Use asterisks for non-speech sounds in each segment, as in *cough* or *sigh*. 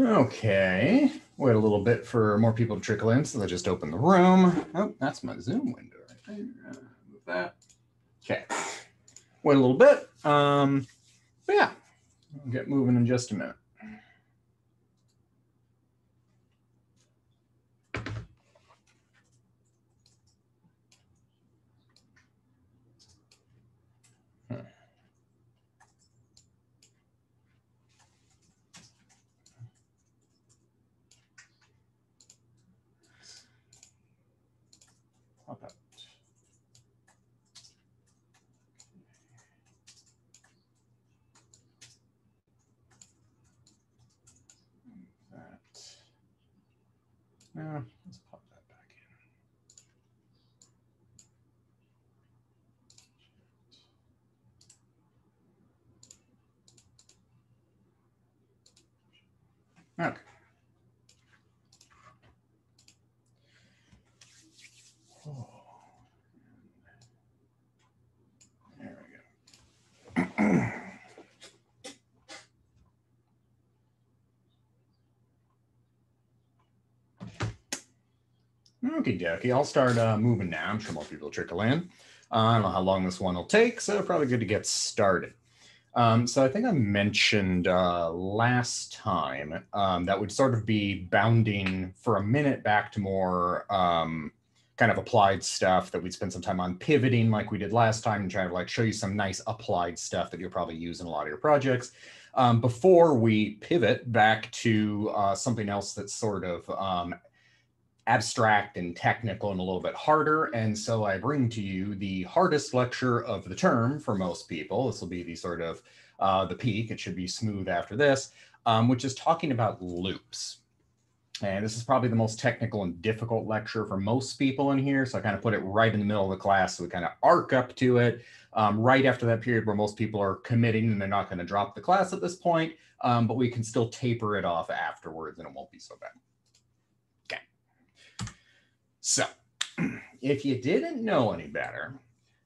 Okay, wait a little bit for more people to trickle in. So they just open the room. Oh, that's my Zoom window right there. Move that. Okay, wait a little bit. Um, but yeah, I'll get moving in just a minute. Pop out. That. No, let's pop that back in. Okay. Oh. There we go. Okay, dokie. I'll start uh, moving now. I'm sure more people trickle in. Uh, I don't know how long this one will take, so probably good to get started. Um, so I think I mentioned uh, last time um, that would sort of be bounding for a minute back to more um, kind of applied stuff that we'd spend some time on pivoting like we did last time and try to like show you some nice applied stuff that you'll probably use in a lot of your projects. Um, before we pivot back to uh, something else that's sort of um, abstract and technical and a little bit harder. And so I bring to you the hardest lecture of the term for most people. This will be the sort of uh, the peak. It should be smooth after this, um, which is talking about loops. And this is probably the most technical and difficult lecture for most people in here. So I kind of put it right in the middle of the class. So we kind of arc up to it um, right after that period where most people are committing and they're not going to drop the class at this point. Um, but we can still taper it off afterwards and it won't be so bad. So if you didn't know any better,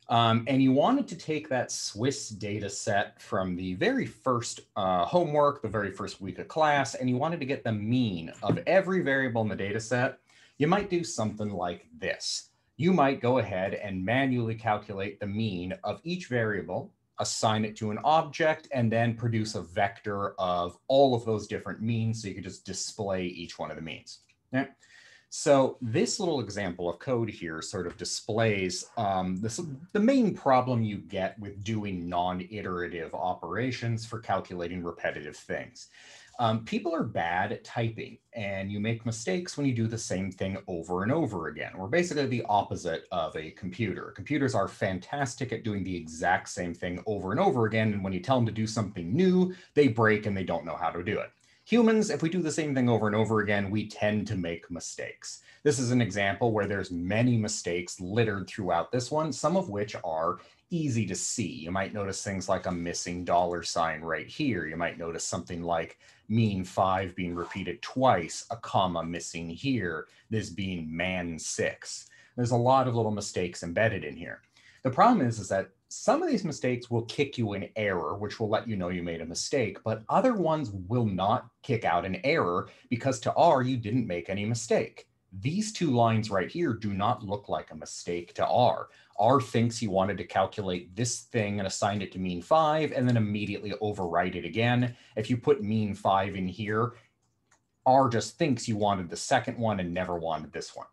um, and you wanted to take that Swiss data set from the very first uh, homework, the very first week of class, and you wanted to get the mean of every variable in the data set, you might do something like this. You might go ahead and manually calculate the mean of each variable, assign it to an object, and then produce a vector of all of those different means so you could just display each one of the means. Okay? So this little example of code here sort of displays um, this, the main problem you get with doing non-iterative operations for calculating repetitive things. Um, people are bad at typing and you make mistakes when you do the same thing over and over again. We're basically the opposite of a computer. Computers are fantastic at doing the exact same thing over and over again. And when you tell them to do something new, they break and they don't know how to do it. Humans, if we do the same thing over and over again, we tend to make mistakes. This is an example where there's many mistakes littered throughout this one, some of which are easy to see. You might notice things like a missing dollar sign right here. You might notice something like mean five being repeated twice, a comma missing here, this being man six. There's a lot of little mistakes embedded in here. The problem is, is that some of these mistakes will kick you an error, which will let you know you made a mistake, but other ones will not kick out an error because to R, you didn't make any mistake. These two lines right here do not look like a mistake to R. R thinks he wanted to calculate this thing and assign it to mean five and then immediately overwrite it again. If you put mean five in here, R just thinks you wanted the second one and never wanted this one.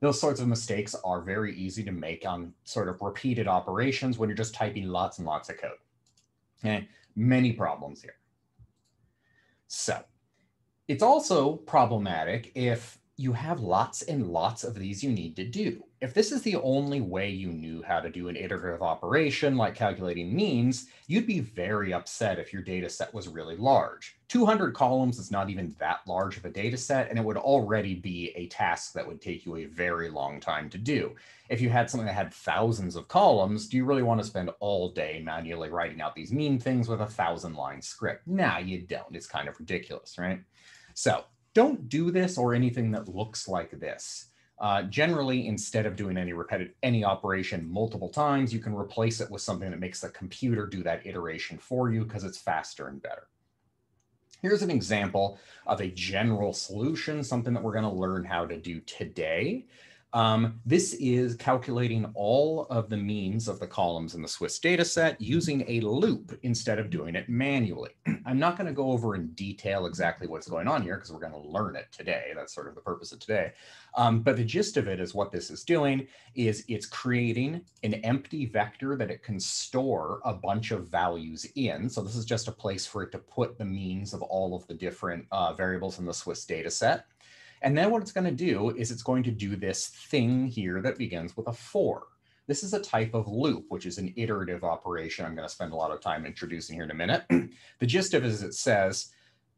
Those sorts of mistakes are very easy to make on sort of repeated operations when you're just typing lots and lots of code. Okay, many problems here. So it's also problematic if you have lots and lots of these you need to do. If this is the only way you knew how to do an iterative operation like calculating means, you'd be very upset if your data set was really large. 200 columns is not even that large of a data set, and it would already be a task that would take you a very long time to do. If you had something that had thousands of columns, do you really want to spend all day manually writing out these mean things with a thousand line script? Nah, you don't. It's kind of ridiculous, right? So don't do this or anything that looks like this. Uh, generally, instead of doing any repetitive any operation multiple times, you can replace it with something that makes the computer do that iteration for you because it's faster and better. Here's an example of a general solution, something that we're going to learn how to do today. Um, this is calculating all of the means of the columns in the Swiss dataset using a loop instead of doing it manually. *clears throat* I'm not going to go over in detail exactly what's going on here because we're going to learn it today. That's sort of the purpose of today. Um, but the gist of it is what this is doing is it's creating an empty vector that it can store a bunch of values in. So this is just a place for it to put the means of all of the different uh, variables in the Swiss dataset. And then what it's going to do is it's going to do this thing here that begins with a for. This is a type of loop, which is an iterative operation. I'm going to spend a lot of time introducing here in a minute. *clears throat* the gist of it is it says,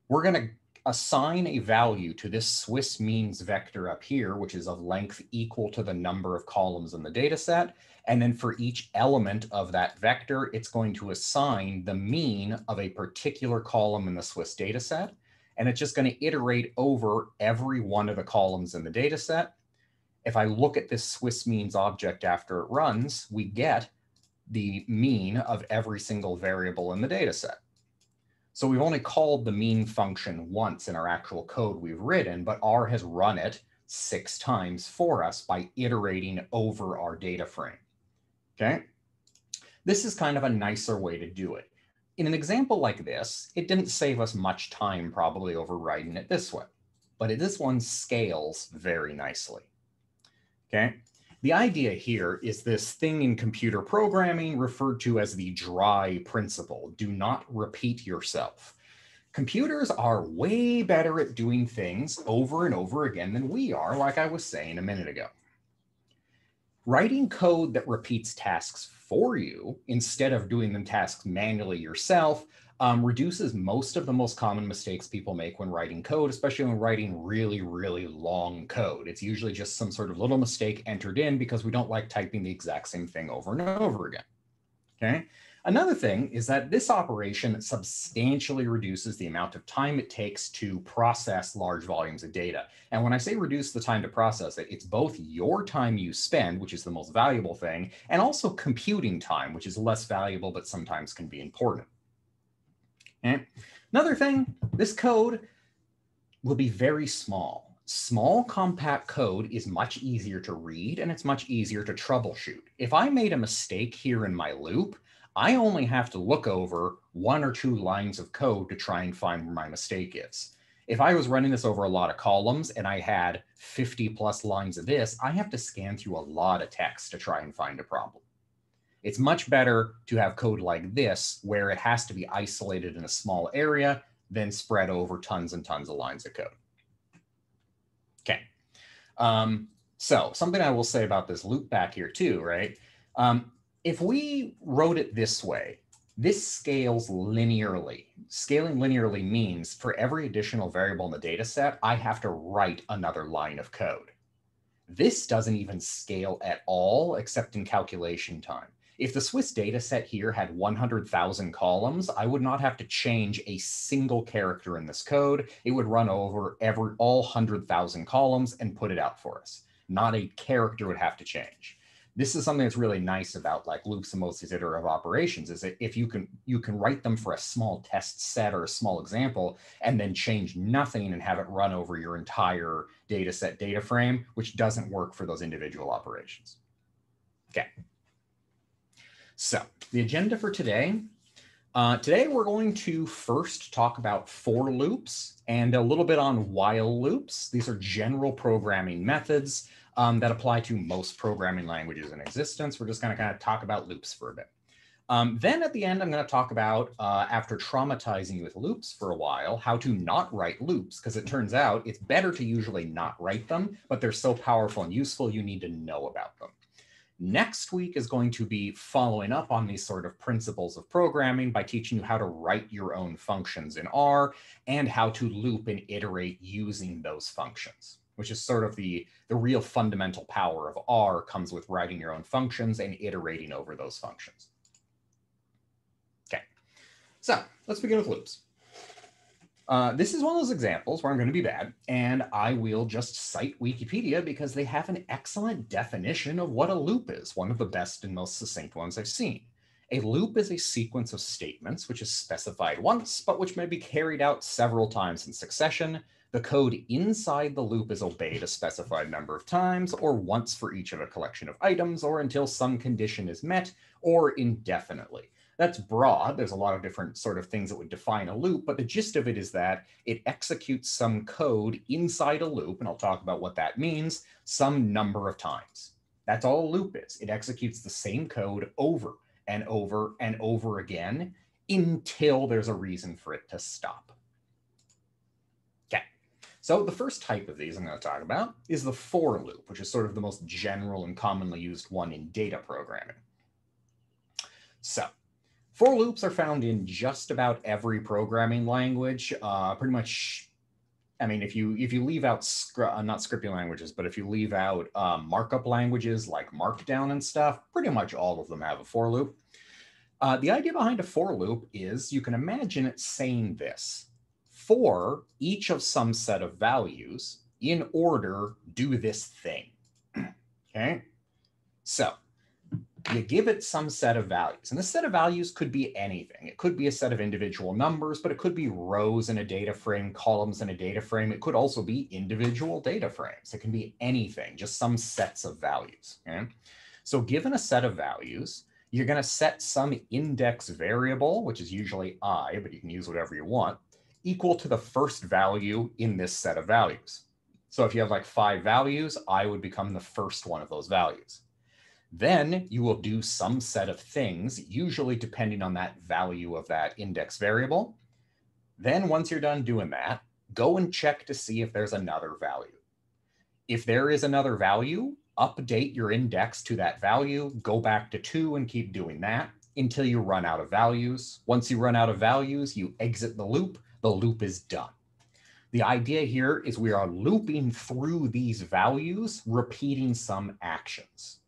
we're going to assign a value to this Swiss means vector up here, which is of length equal to the number of columns in the data set. And then for each element of that vector, it's going to assign the mean of a particular column in the Swiss data set and it's just going to iterate over every one of the columns in the data set. If I look at this Swiss means object after it runs, we get the mean of every single variable in the data set. So we've only called the mean function once in our actual code we've written, but R has run it six times for us by iterating over our data frame. Okay. This is kind of a nicer way to do it. In an example like this, it didn't save us much time probably overriding it this way, but this one scales very nicely. Okay. The idea here is this thing in computer programming referred to as the dry principle. Do not repeat yourself. Computers are way better at doing things over and over again than we are, like I was saying a minute ago. Writing code that repeats tasks for you instead of doing them tasks manually yourself um, reduces most of the most common mistakes people make when writing code, especially when writing really, really long code. It's usually just some sort of little mistake entered in because we don't like typing the exact same thing over and over again. Okay. Another thing is that this operation substantially reduces the amount of time it takes to process large volumes of data. And when I say reduce the time to process it, it's both your time you spend, which is the most valuable thing, and also computing time, which is less valuable, but sometimes can be important. And another thing, this code will be very small. Small compact code is much easier to read and it's much easier to troubleshoot. If I made a mistake here in my loop, I only have to look over one or two lines of code to try and find where my mistake is. If I was running this over a lot of columns and I had 50 plus lines of this, I have to scan through a lot of text to try and find a problem. It's much better to have code like this where it has to be isolated in a small area than spread over tons and tons of lines of code. Okay. Um, so something I will say about this loop back here too, right? Um, if we wrote it this way, this scales linearly. Scaling linearly means for every additional variable in the data set, I have to write another line of code. This doesn't even scale at all except in calculation time. If the Swiss data set here had 100,000 columns, I would not have to change a single character in this code. It would run over every all 100,000 columns and put it out for us. Not a character would have to change this is something that's really nice about like loops and most iterative operations is that if you can you can write them for a small test set or a small example and then change nothing and have it run over your entire data set data frame which doesn't work for those individual operations. Okay. So the agenda for today uh, today we're going to first talk about for loops and a little bit on while loops. These are general programming methods um, that apply to most programming languages in existence. We're just going to kind of talk about loops for a bit. Um, then at the end, I'm going to talk about, uh, after traumatizing you with loops for a while, how to not write loops, because it turns out it's better to usually not write them, but they're so powerful and useful, you need to know about them. Next week is going to be following up on these sort of principles of programming by teaching you how to write your own functions in R and how to loop and iterate using those functions which is sort of the, the real fundamental power of R comes with writing your own functions and iterating over those functions. Okay, so let's begin with loops. Uh, this is one of those examples where I'm going to be bad, and I will just cite Wikipedia because they have an excellent definition of what a loop is, one of the best and most succinct ones I've seen. A loop is a sequence of statements which is specified once, but which may be carried out several times in succession. The code inside the loop is obeyed a specified number of times, or once for each of a collection of items, or until some condition is met, or indefinitely. That's broad. There's a lot of different sort of things that would define a loop, but the gist of it is that it executes some code inside a loop, and I'll talk about what that means, some number of times. That's all a loop is. It executes the same code over and over and over again until there's a reason for it to stop. So the first type of these I'm going to talk about is the for loop, which is sort of the most general and commonly used one in data programming. So for loops are found in just about every programming language, uh, pretty much I mean, if you if you leave out uh, not scripting languages, but if you leave out um, markup languages like Markdown and stuff, pretty much all of them have a for loop. Uh, the idea behind a for loop is you can imagine it saying this: for each of some set of values, in order, do this thing. *clears throat* okay, so you give it some set of values. And the set of values could be anything. It could be a set of individual numbers, but it could be rows in a data frame, columns in a data frame. It could also be individual data frames. It can be anything, just some sets of values. Okay? So given a set of values, you're going to set some index variable, which is usually i, but you can use whatever you want, equal to the first value in this set of values. So if you have like five values, i would become the first one of those values. Then you will do some set of things, usually depending on that value of that index variable. Then once you're done doing that, go and check to see if there's another value. If there is another value, update your index to that value, go back to two and keep doing that until you run out of values. Once you run out of values, you exit the loop, the loop is done. The idea here is we are looping through these values, repeating some actions.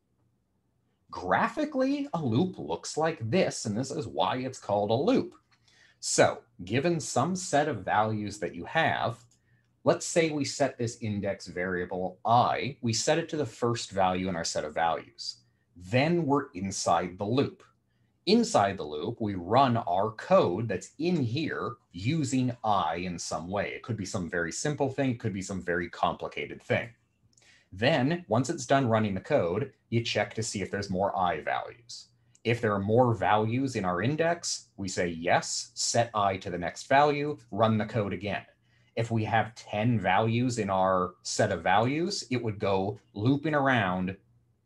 Graphically, a loop looks like this, and this is why it's called a loop. So given some set of values that you have, let's say we set this index variable i, we set it to the first value in our set of values. Then we're inside the loop. Inside the loop, we run our code that's in here using i in some way. It could be some very simple thing, it could be some very complicated thing. Then once it's done running the code, you check to see if there's more i values. If there are more values in our index, we say yes, set i to the next value, run the code again. If we have 10 values in our set of values, it would go looping around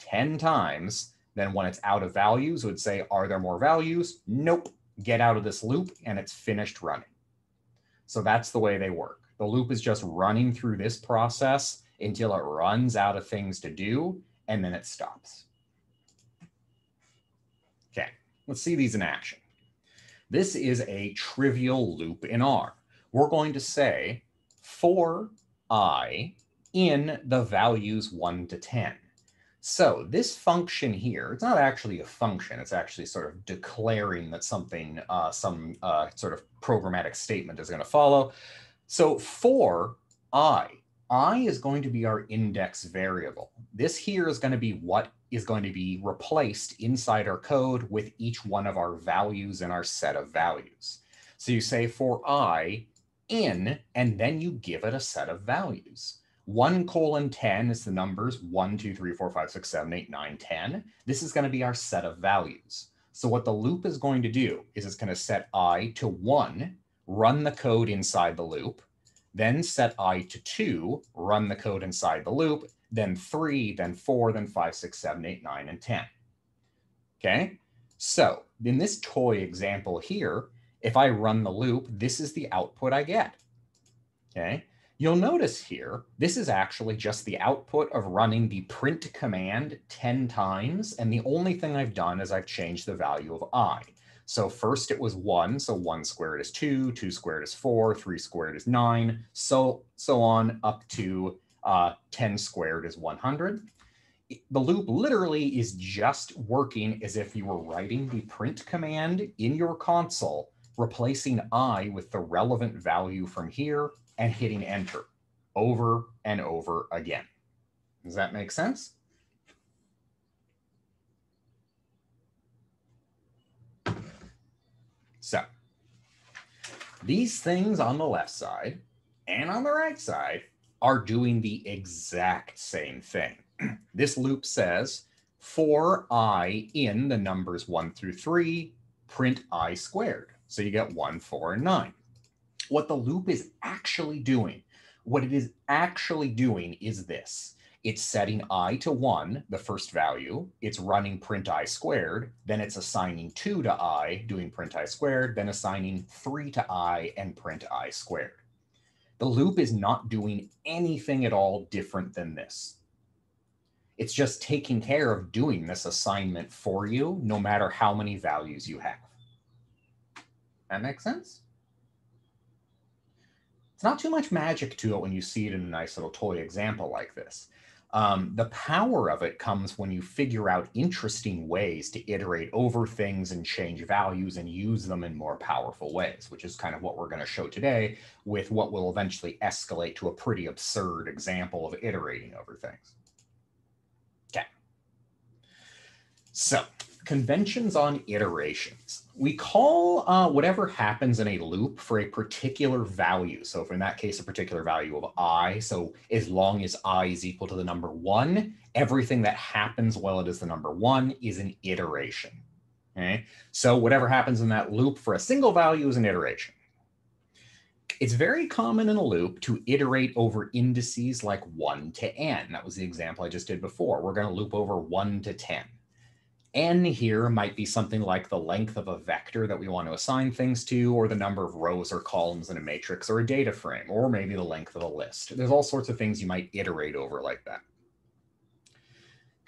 10 times. Then when it's out of values, it would say, are there more values? Nope, get out of this loop and it's finished running. So that's the way they work. The loop is just running through this process until it runs out of things to do and then it stops. Okay, let's see these in action. This is a trivial loop in R. We're going to say for i in the values 1 to 10. So this function here, it's not actually a function. It's actually sort of declaring that something, uh, some uh, sort of programmatic statement is going to follow. So for i i is going to be our index variable. This here is going to be what is going to be replaced inside our code with each one of our values in our set of values. So you say for i in, and then you give it a set of values. 1 colon 10 is the numbers 1, 2, 3, 4, 5, 6, 7, 8, 9, 10. This is going to be our set of values. So what the loop is going to do is it's going to set i to 1, run the code inside the loop, then set i to 2, run the code inside the loop, then 3, then 4, then 5, 6, 7, 8, 9, and 10. Okay, so in this toy example here, if I run the loop, this is the output I get. Okay, you'll notice here, this is actually just the output of running the print command 10 times. And the only thing I've done is I've changed the value of i. So first it was one, so one squared is two, two squared is four, three squared is nine, so, so on up to uh, 10 squared is 100. The loop literally is just working as if you were writing the print command in your console, replacing i with the relevant value from here and hitting enter over and over again. Does that make sense? So these things on the left side and on the right side are doing the exact same thing. *clears throat* this loop says for i in the numbers 1 through 3, print i squared. So you get 1, 4, and 9. What the loop is actually doing, what it is actually doing is this. It's setting i to 1, the first value. It's running print i squared. Then it's assigning 2 to i, doing print i squared, then assigning 3 to i and print i squared. The loop is not doing anything at all different than this. It's just taking care of doing this assignment for you, no matter how many values you have. That makes sense? It's not too much magic to it when you see it in a nice little toy example like this. Um, the power of it comes when you figure out interesting ways to iterate over things and change values and use them in more powerful ways, which is kind of what we're going to show today with what will eventually escalate to a pretty absurd example of iterating over things. Okay. So conventions on iterations. We call uh, whatever happens in a loop for a particular value. So in that case, a particular value of i, so as long as i is equal to the number one, everything that happens while it is the number one is an iteration. Okay, so whatever happens in that loop for a single value is an iteration. It's very common in a loop to iterate over indices like 1 to n. That was the example I just did before. We're going to loop over 1 to 10 n here might be something like the length of a vector that we want to assign things to, or the number of rows or columns in a matrix or a data frame, or maybe the length of a list. There's all sorts of things you might iterate over like that.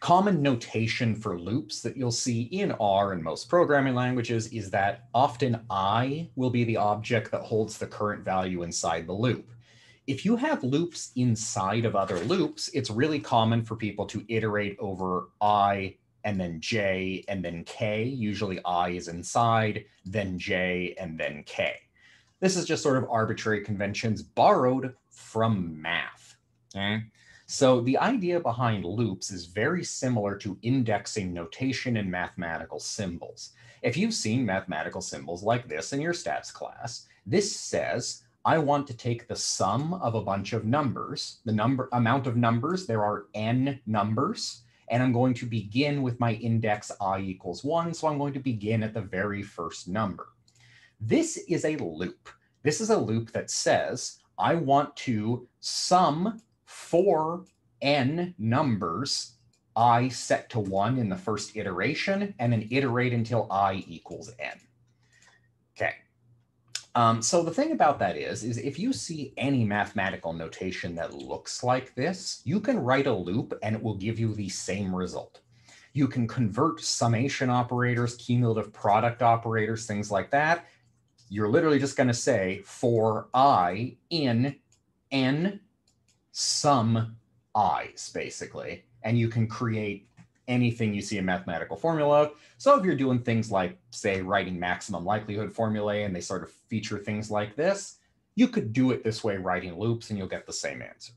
Common notation for loops that you'll see in R and most programming languages is that often I will be the object that holds the current value inside the loop. If you have loops inside of other loops, it's really common for people to iterate over I and then J and then K. Usually I is inside, then J and then K. This is just sort of arbitrary conventions borrowed from math. Okay? So the idea behind loops is very similar to indexing notation in mathematical symbols. If you've seen mathematical symbols like this in your stats class, this says, I want to take the sum of a bunch of numbers, the number amount of numbers, there are n numbers, and I'm going to begin with my index i equals 1. So I'm going to begin at the very first number. This is a loop. This is a loop that says I want to sum for n numbers i set to 1 in the first iteration and then iterate until i equals n. Okay. Um, so the thing about that is, is if you see any mathematical notation that looks like this, you can write a loop and it will give you the same result. You can convert summation operators, cumulative product operators, things like that. You're literally just going to say for i in n sum i's, basically. And you can create anything you see a mathematical formula. of. So if you're doing things like, say, writing maximum likelihood formulae and they sort of feature things like this, you could do it this way writing loops and you'll get the same answer.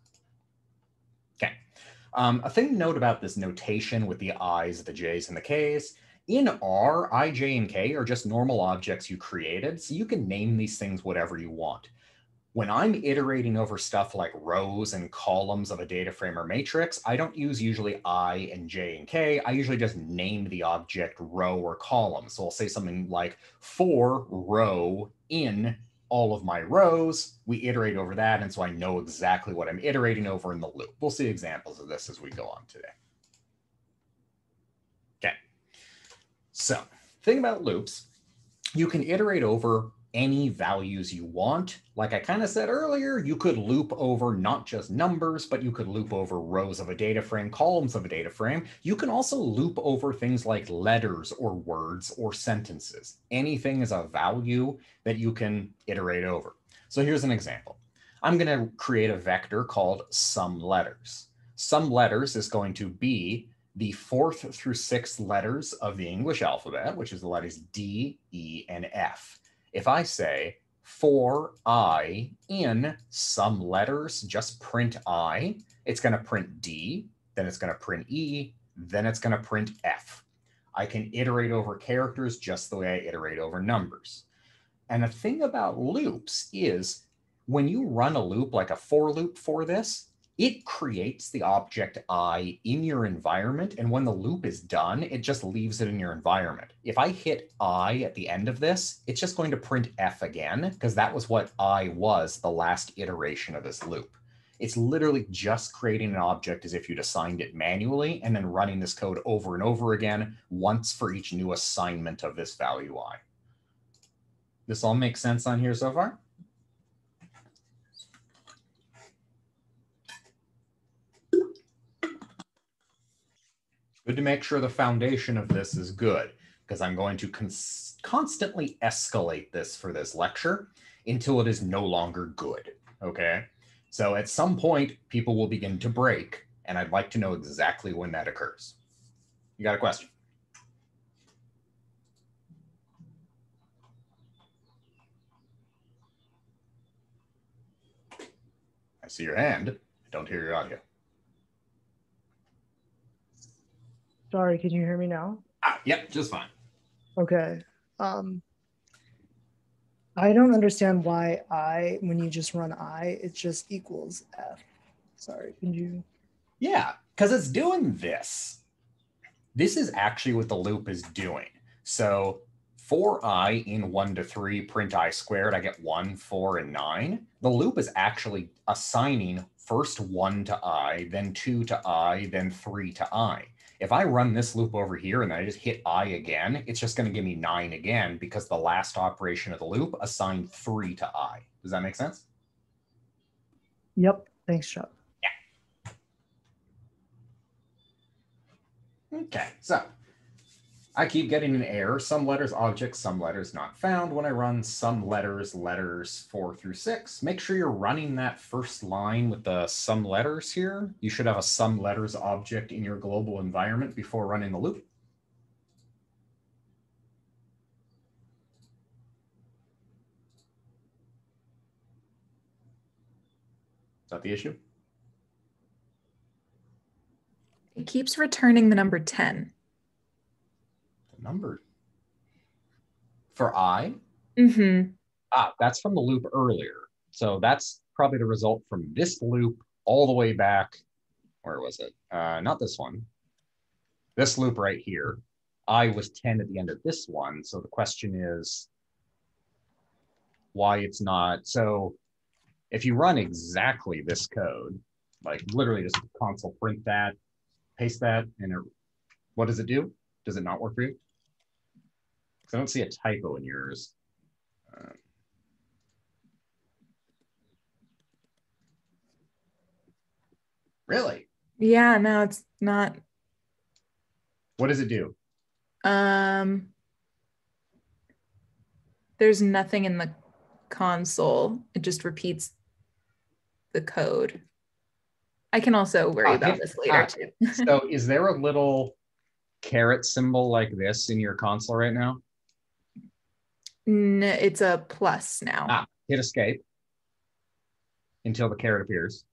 Okay. Um, a thing to note about this notation with the i's, the j's, and the k's, in R, i, j, and k are just normal objects you created, so you can name these things whatever you want when I'm iterating over stuff like rows and columns of a data frame or matrix, I don't use usually I and J and K. I usually just name the object row or column. So I'll say something like for row in all of my rows, we iterate over that. And so I know exactly what I'm iterating over in the loop. We'll see examples of this as we go on today. Okay. So thing about loops, you can iterate over any values you want. Like I kind of said earlier, you could loop over not just numbers, but you could loop over rows of a data frame, columns of a data frame. You can also loop over things like letters or words or sentences. Anything is a value that you can iterate over. So here's an example. I'm going to create a vector called some letters. Some letters is going to be the fourth through sixth letters of the English alphabet, which is the letters D, E, and F. If I say for i in some letters, just print i, it's going to print D, then it's going to print E, then it's going to print F. I can iterate over characters just the way I iterate over numbers. And the thing about loops is when you run a loop like a for loop for this, it creates the object i in your environment. And when the loop is done, it just leaves it in your environment. If I hit i at the end of this, it's just going to print f again, because that was what i was the last iteration of this loop. It's literally just creating an object as if you'd assigned it manually and then running this code over and over again, once for each new assignment of this value i. This all makes sense on here so far? Good to make sure the foundation of this is good because I'm going to constantly escalate this for this lecture until it is no longer good. Okay. So at some point, people will begin to break, and I'd like to know exactly when that occurs. You got a question? I see your hand. I don't hear your audio. Sorry, can you hear me now? Ah, yep, just fine. Okay. Um, I don't understand why I, when you just run I, it just equals F. Sorry, can you? Yeah, because it's doing this. This is actually what the loop is doing. So for i in 1 to 3 print i squared, I get 1, 4, and 9. The loop is actually assigning first 1 to i, then 2 to i, then 3 to i. If I run this loop over here and then I just hit I again, it's just going to give me nine again because the last operation of the loop assigned three to I. Does that make sense? Yep. Thanks, Chuck. Yeah. Okay, so I keep getting an error. Some letters object, some letters not found. When I run some letters, letters four through six, make sure you're running that first line with the some letters here. You should have a some letters object in your global environment before running the loop. Is that the issue? It keeps returning the number 10 number for i. Mm-hmm. Ah, that's from the loop earlier. So that's probably the result from this loop all the way back. Where was it? Uh, not this one. This loop right here. I was 10 at the end of this one. So the question is why it's not. So if you run exactly this code, like literally just console print that, paste that, and it, what does it do? Does it not work for you? I don't see a typo in yours. Uh, really? Yeah, no, it's not. What does it do? Um, there's nothing in the console. It just repeats the code. I can also worry ah, about this later ah, too. so *laughs* is there a little caret symbol like this in your console right now? No, it's a plus now. Ah, hit escape until the caret appears.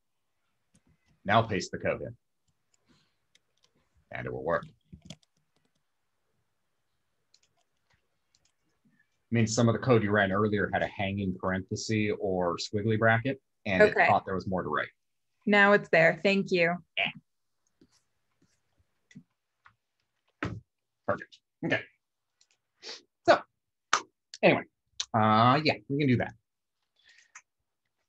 Now paste the code in. And it will work. I mean, some of the code you ran earlier had a hanging parenthesis or squiggly bracket, and okay. it thought there was more to write. Now it's there. Thank you. Yeah. Perfect. Okay. Anyway, uh, yeah, we can do that.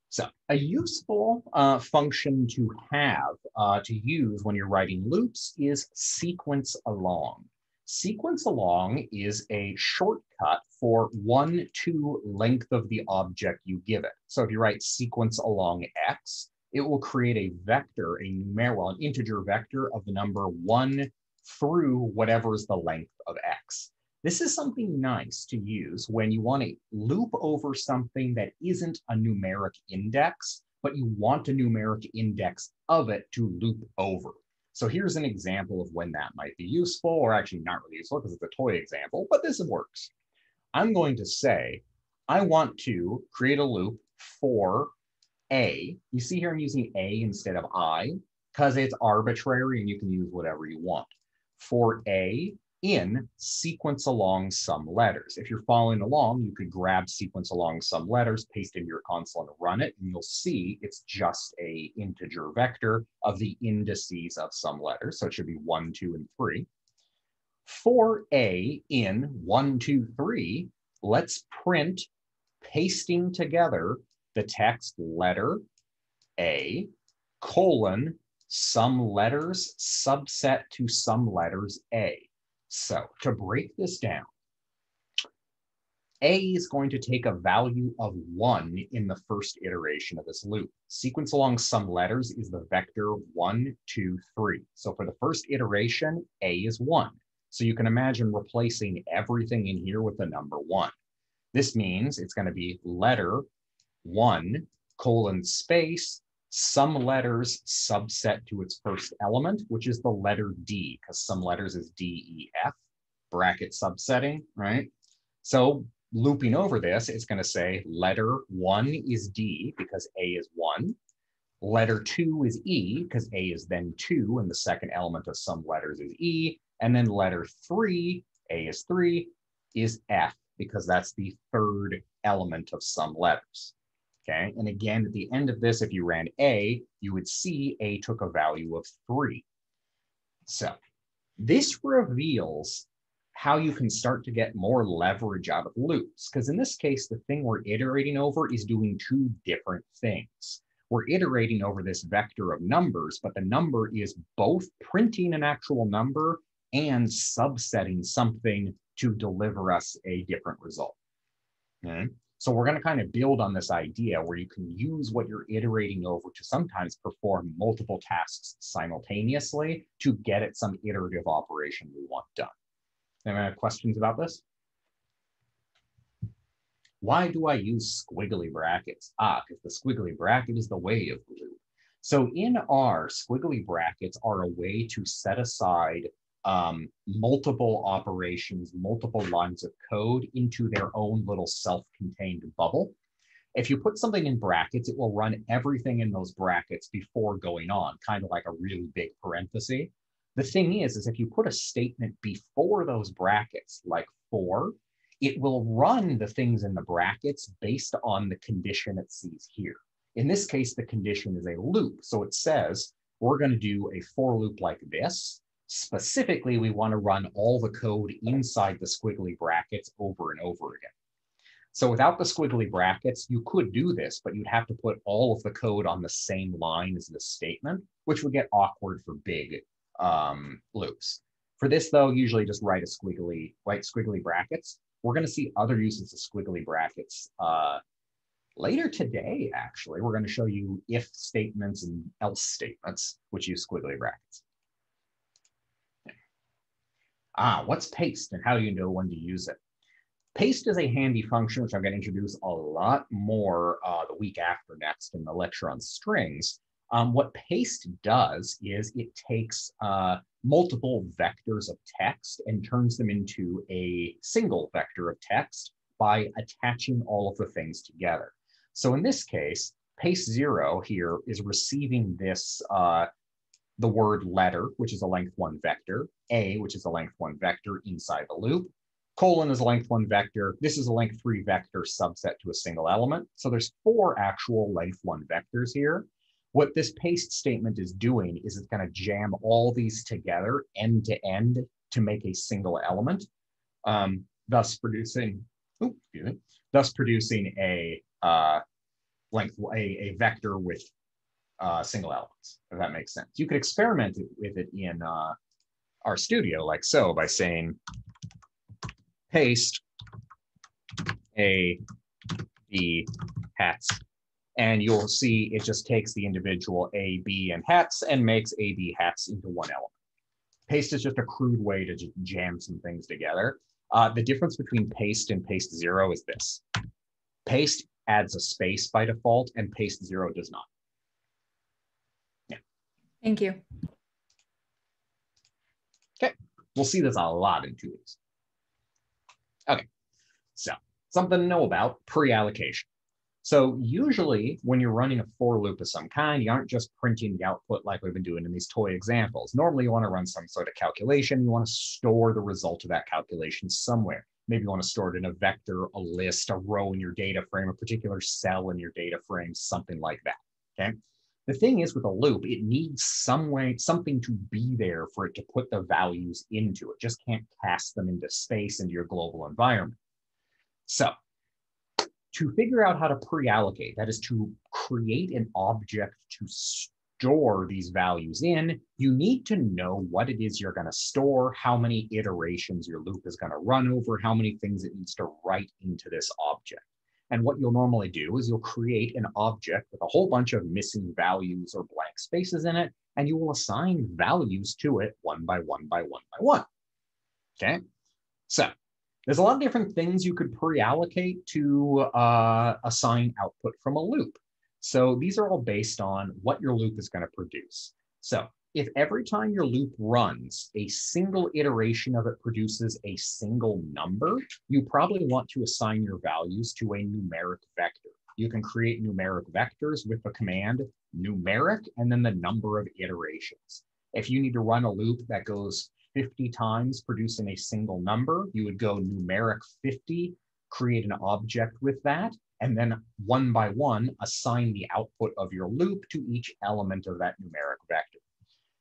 So a useful uh, function to have, uh, to use when you're writing loops is sequence along. Sequence along is a shortcut for one to length of the object you give it. So if you write sequence along x, it will create a vector, a numeric, well, an integer vector of the number one through whatever is the length of x. This is something nice to use when you want to loop over something that isn't a numeric index, but you want a numeric index of it to loop over. So here's an example of when that might be useful, or actually not really useful because it's a toy example, but this works. I'm going to say, I want to create a loop for A. You see here I'm using A instead of I because it's arbitrary and you can use whatever you want. For A in sequence along some letters. If you're following along, you could grab sequence along some letters, paste into your console and run it, and you'll see it's just a integer vector of the indices of some letters. So it should be one, two, and three. For A in one, two, three, let's print pasting together the text letter A colon some letters subset to some letters A. So to break this down, A is going to take a value of one in the first iteration of this loop. Sequence along some letters is the vector one, two, three. So for the first iteration, A is one. So you can imagine replacing everything in here with the number one. This means it's going to be letter one colon space some letters subset to its first element, which is the letter D, because some letters is D, E, F, bracket subsetting, right? So looping over this, it's going to say letter one is D because A is one. Letter two is E because A is then two, and the second element of some letters is E. And then letter three, A is three, is F because that's the third element of some letters. Okay, and again, at the end of this, if you ran A, you would see A took a value of three. So this reveals how you can start to get more leverage out of loops. Because in this case, the thing we're iterating over is doing two different things. We're iterating over this vector of numbers, but the number is both printing an actual number and subsetting something to deliver us a different result. Okay? So we're going to kind of build on this idea where you can use what you're iterating over to sometimes perform multiple tasks simultaneously to get at some iterative operation we want done. Anyone have questions about this? Why do I use squiggly brackets? Ah, because the squiggly bracket is the way of glue. So in R, squiggly brackets are a way to set aside um, multiple operations, multiple lines of code into their own little self-contained bubble. If you put something in brackets, it will run everything in those brackets before going on, kind of like a really big parenthesis. The thing is, is if you put a statement before those brackets, like for, it will run the things in the brackets based on the condition it sees here. In this case, the condition is a loop. So it says, we're going to do a for loop like this. Specifically, we want to run all the code inside the squiggly brackets over and over again. So without the squiggly brackets, you could do this, but you'd have to put all of the code on the same line as the statement, which would get awkward for big um, loops. For this though, usually just write a squiggly, write squiggly brackets. We're gonna see other uses of squiggly brackets uh, later today, actually. We're gonna show you if statements and else statements, which use squiggly brackets. Ah, what's paste and how do you know when to use it? Paste is a handy function, which I'm going to introduce a lot more uh, the week after next in the lecture on strings. Um, what paste does is it takes uh, multiple vectors of text and turns them into a single vector of text by attaching all of the things together. So in this case, paste zero here is receiving this uh, the word letter, which is a length one vector, a, which is a length one vector inside the loop, colon is a length one vector. This is a length three vector subset to a single element. So there's four actual length one vectors here. What this paste statement is doing is it's to jam all these together end to end to make a single element, um, thus producing, oops, thus producing a uh, length a, a vector with uh, single elements, if that makes sense. You could experiment with it in uh, studio, like so by saying paste a b hats. And you'll see it just takes the individual a b and hats and makes a b hats into one element. Paste is just a crude way to jam some things together. Uh, the difference between paste and paste zero is this. Paste adds a space by default and paste zero does not Thank you. Okay, we'll see this a lot in two weeks. Okay, so something to know about pre-allocation. So usually when you're running a for loop of some kind, you aren't just printing the output like we've been doing in these toy examples. Normally you want to run some sort of calculation. You want to store the result of that calculation somewhere. Maybe you want to store it in a vector, a list, a row in your data frame, a particular cell in your data frame, something like that, okay? The thing is with a loop, it needs some way, something to be there for it to put the values into. It just can't cast them into space into your global environment. So to figure out how to pre-allocate, that is to create an object to store these values in, you need to know what it is you're going to store, how many iterations your loop is going to run over, how many things it needs to write into this object. And what you'll normally do is you'll create an object with a whole bunch of missing values or blank spaces in it, and you will assign values to it one by one by one by one. Okay, so there's a lot of different things you could pre-allocate to uh, assign output from a loop. So these are all based on what your loop is going to produce. So if every time your loop runs, a single iteration of it produces a single number, you probably want to assign your values to a numeric vector. You can create numeric vectors with the command numeric and then the number of iterations. If you need to run a loop that goes 50 times producing a single number, you would go numeric 50, create an object with that, and then one by one assign the output of your loop to each element of that numeric vector.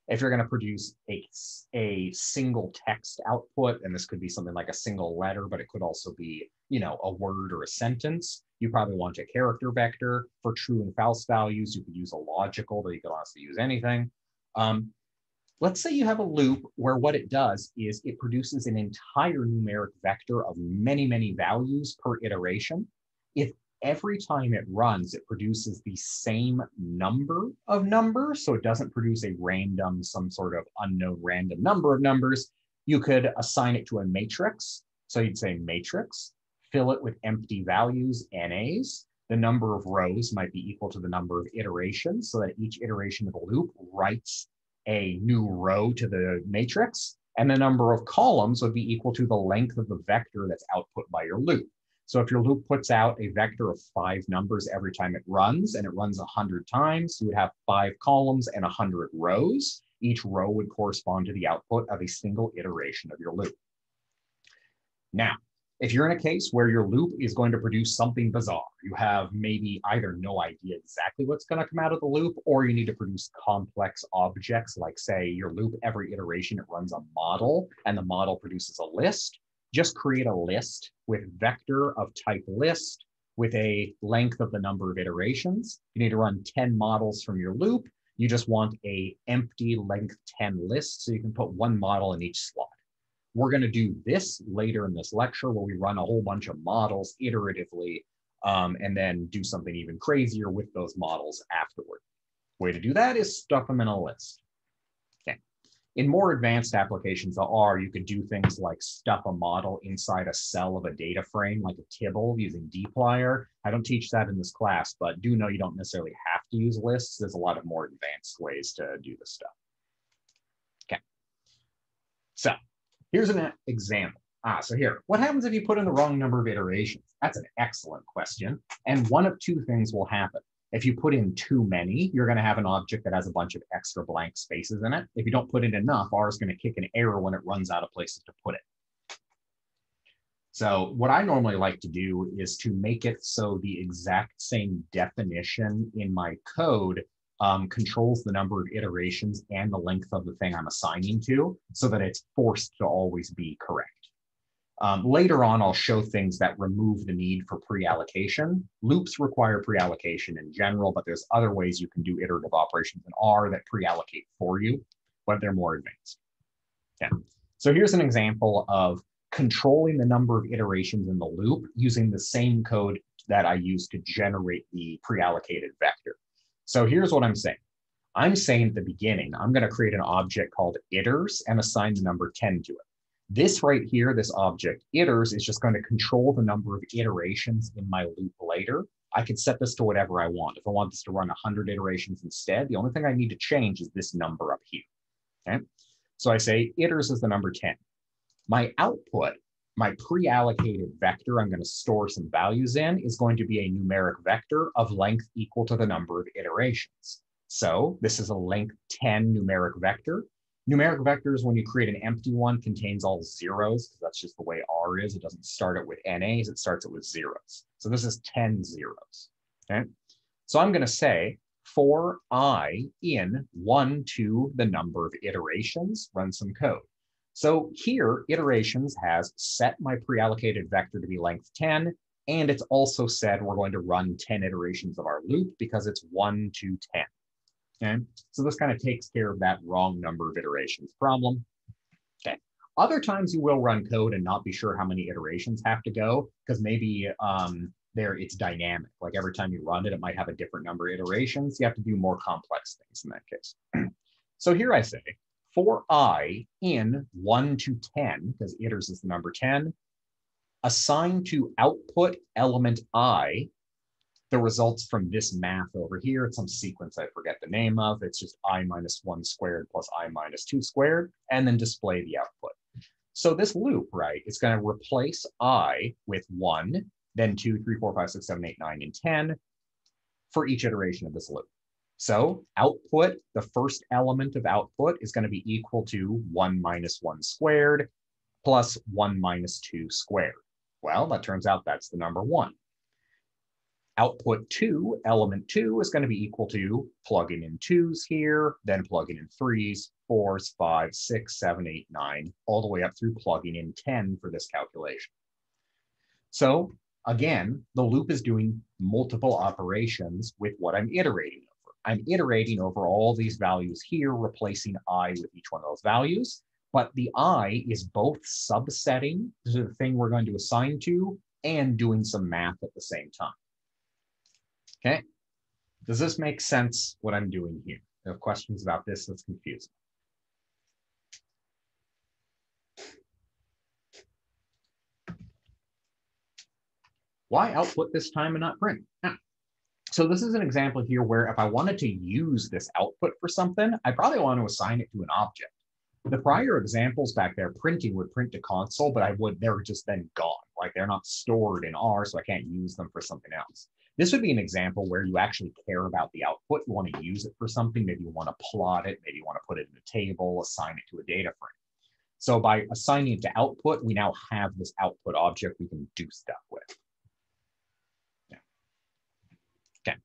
If you're going to produce a, a single text output, and this could be something like a single letter, but it could also be, you know, a word or a sentence, you probably want a character vector. For true and false values, you could use a logical, but you could honestly use anything. Um, Let's say you have a loop where what it does is it produces an entire numeric vector of many, many values per iteration. If every time it runs, it produces the same number of numbers, so it doesn't produce a random, some sort of unknown random number of numbers, you could assign it to a matrix. So you'd say matrix, fill it with empty values, NAs. The number of rows might be equal to the number of iterations, so that each iteration of the loop writes a new row to the matrix, and the number of columns would be equal to the length of the vector that's output by your loop. So if your loop puts out a vector of five numbers every time it runs, and it runs 100 times, you would have five columns and 100 rows. Each row would correspond to the output of a single iteration of your loop. Now, if you're in a case where your loop is going to produce something bizarre, you have maybe either no idea exactly what's going to come out of the loop, or you need to produce complex objects, like say your loop, every iteration, it runs a model and the model produces a list. Just create a list with vector of type list with a length of the number of iterations. You need to run 10 models from your loop. You just want a empty length 10 list, so you can put one model in each slot. We're going to do this later in this lecture where we run a whole bunch of models iteratively um, and then do something even crazier with those models afterward. Way to do that is stuff them in a list. In more advanced applications of R, you could do things like stuff a model inside a cell of a data frame, like a Tibble using dplyr. I don't teach that in this class, but do know you don't necessarily have to use lists. There's a lot of more advanced ways to do this stuff. Okay. So Here's an example. Ah, so here, what happens if you put in the wrong number of iterations? That's an excellent question. And one of two things will happen. If you put in too many, you're going to have an object that has a bunch of extra blank spaces in it. If you don't put in enough, R is going to kick an error when it runs out of places to put it. So what I normally like to do is to make it so the exact same definition in my code um, controls the number of iterations and the length of the thing I'm assigning to so that it's forced to always be correct. Um, later on, I'll show things that remove the need for pre-allocation. Loops require pre-allocation in general, but there's other ways you can do iterative operations in R that pre-allocate for you, but they're more advanced. Okay. So here's an example of controlling the number of iterations in the loop using the same code that I use to generate the pre-allocated vector. So here's what I'm saying. I'm saying at the beginning, I'm going to create an object called iters and assign the number 10 to it. This right here, this object iters is just going to control the number of iterations in my loop later. I can set this to whatever I want. If I want this to run 100 iterations instead, the only thing I need to change is this number up here. Okay. So I say iters is the number 10. My output my pre-allocated vector I'm going to store some values in is going to be a numeric vector of length equal to the number of iterations. So this is a length 10 numeric vector. Numeric vectors, when you create an empty one, contains all zeros, because that's just the way R is. It doesn't start it with NAs, it starts it with zeros. So this is 10 zeros, okay? So I'm gonna say for i in one to the number of iterations, run some code. So here, iterations has set my pre-allocated vector to be length 10, and it's also said we're going to run 10 iterations of our loop because it's 1 to 10. Okay, so this kind of takes care of that wrong number of iterations problem. Okay, other times you will run code and not be sure how many iterations have to go because maybe um, there it's dynamic. Like every time you run it, it might have a different number of iterations. You have to do more complex things in that case. *clears throat* so here I say for i in 1 to 10, because iters is the number 10, assign to output element i the results from this math over here. It's some sequence I forget the name of. It's just i minus 1 squared plus i minus 2 squared, and then display the output. So this loop, right, it's going to replace i with 1, then 2, 3, 4, 5, 6, 7, 8, 9, and 10 for each iteration of this loop. So output, the first element of output is going to be equal to 1 minus 1 squared plus 1 minus 2 squared. Well, that turns out that's the number 1. Output 2, element 2, is going to be equal to plugging in 2s here, then plugging in 3s, 4s, 5s, 6, 7, 8, 9, all the way up through plugging in 10 for this calculation. So again, the loop is doing multiple operations with what I'm iterating over. I'm iterating over all these values here, replacing i with each one of those values. But the i is both subsetting the thing we're going to assign to and doing some math at the same time. Okay. Does this make sense what I'm doing here? If you have questions about this, that's confusing. Why output this time and not print? So this is an example here where if I wanted to use this output for something, I probably want to assign it to an object. The prior examples back there, printing would print to console, but I would, they're just then gone. Like they're not stored in R, so I can't use them for something else. This would be an example where you actually care about the output. You want to use it for something. Maybe you want to plot it. Maybe you want to put it in a table, assign it to a data frame. So by assigning it to output, we now have this output object we can do stuff with. Yeah. Okay.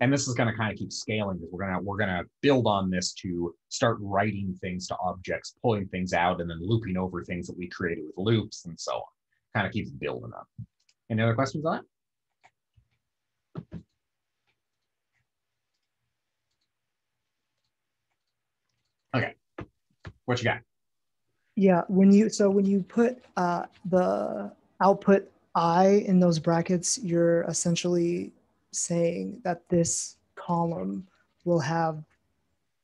And this is going to kind of keep scaling because we're going to we're going to build on this to start writing things to objects pulling things out and then looping over things that we created with loops and so on kind of keeps building up any other questions on that okay. What you got? Yeah when you so when you put uh the output i in those brackets you're essentially saying that this column will have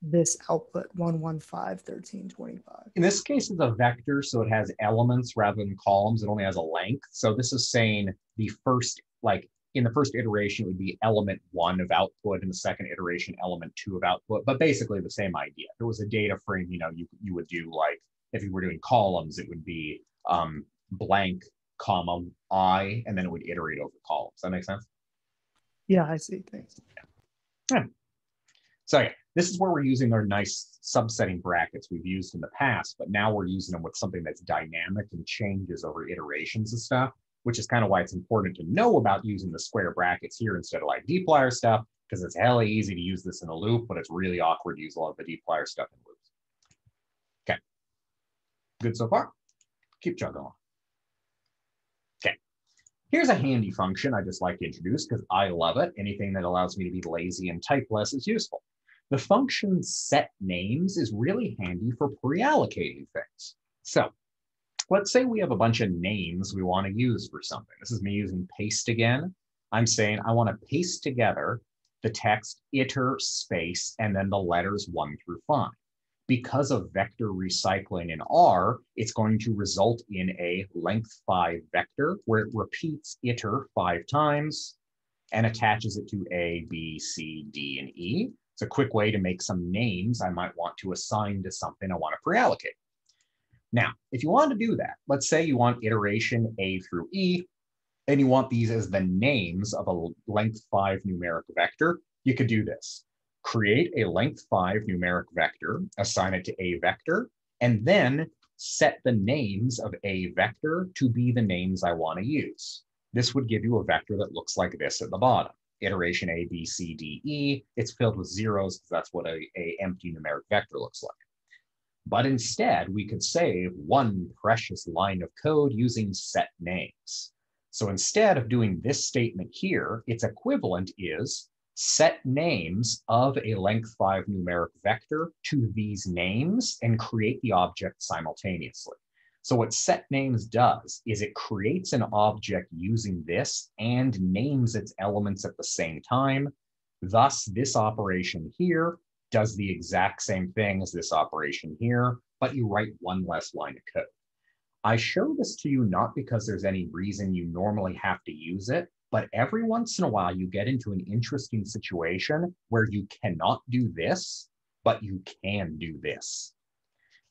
this output 115 13 25 in this case it's a vector so it has elements rather than columns. It only has a length. So this is saying the first like in the first iteration it would be element one of output in the second iteration element two of output but basically the same idea if it was a data frame you know you, you would do like if you were doing columns it would be um, blank comma i and then it would iterate over columns Does that make sense yeah, I see. Thanks. Yeah. So yeah, this is where we're using our nice subsetting brackets we've used in the past, but now we're using them with something that's dynamic and changes over iterations and stuff, which is kind of why it's important to know about using the square brackets here instead of like dplyr stuff, because it's hella easy to use this in a loop, but it's really awkward to use a lot of the dplyr stuff in loops. Okay. Good so far? Keep chugging along. Okay, here's a handy function I just like to introduce because I love it. Anything that allows me to be lazy and type less is useful. The function set names is really handy for pre-allocating things. So let's say we have a bunch of names we want to use for something. This is me using paste again. I'm saying I want to paste together the text iter space and then the letters one through five because of vector recycling in R, it's going to result in a length five vector where it repeats iter five times and attaches it to A, B, C, D, and E. It's a quick way to make some names I might want to assign to something I want to pre-allocate. Now, if you want to do that, let's say you want iteration A through E, and you want these as the names of a length five numeric vector, you could do this. Create a length five numeric vector, assign it to A vector, and then set the names of A vector to be the names I want to use. This would give you a vector that looks like this at the bottom. Iteration A, B, C, D, E. It's filled with zeros because that's what a, a empty numeric vector looks like. But instead, we could save one precious line of code using set names. So instead of doing this statement here, its equivalent is set names of a length five numeric vector to these names and create the object simultaneously. So what set names does is it creates an object using this and names its elements at the same time. Thus, this operation here does the exact same thing as this operation here, but you write one less line of code. I show this to you not because there's any reason you normally have to use it, but every once in a while you get into an interesting situation where you cannot do this, but you can do this.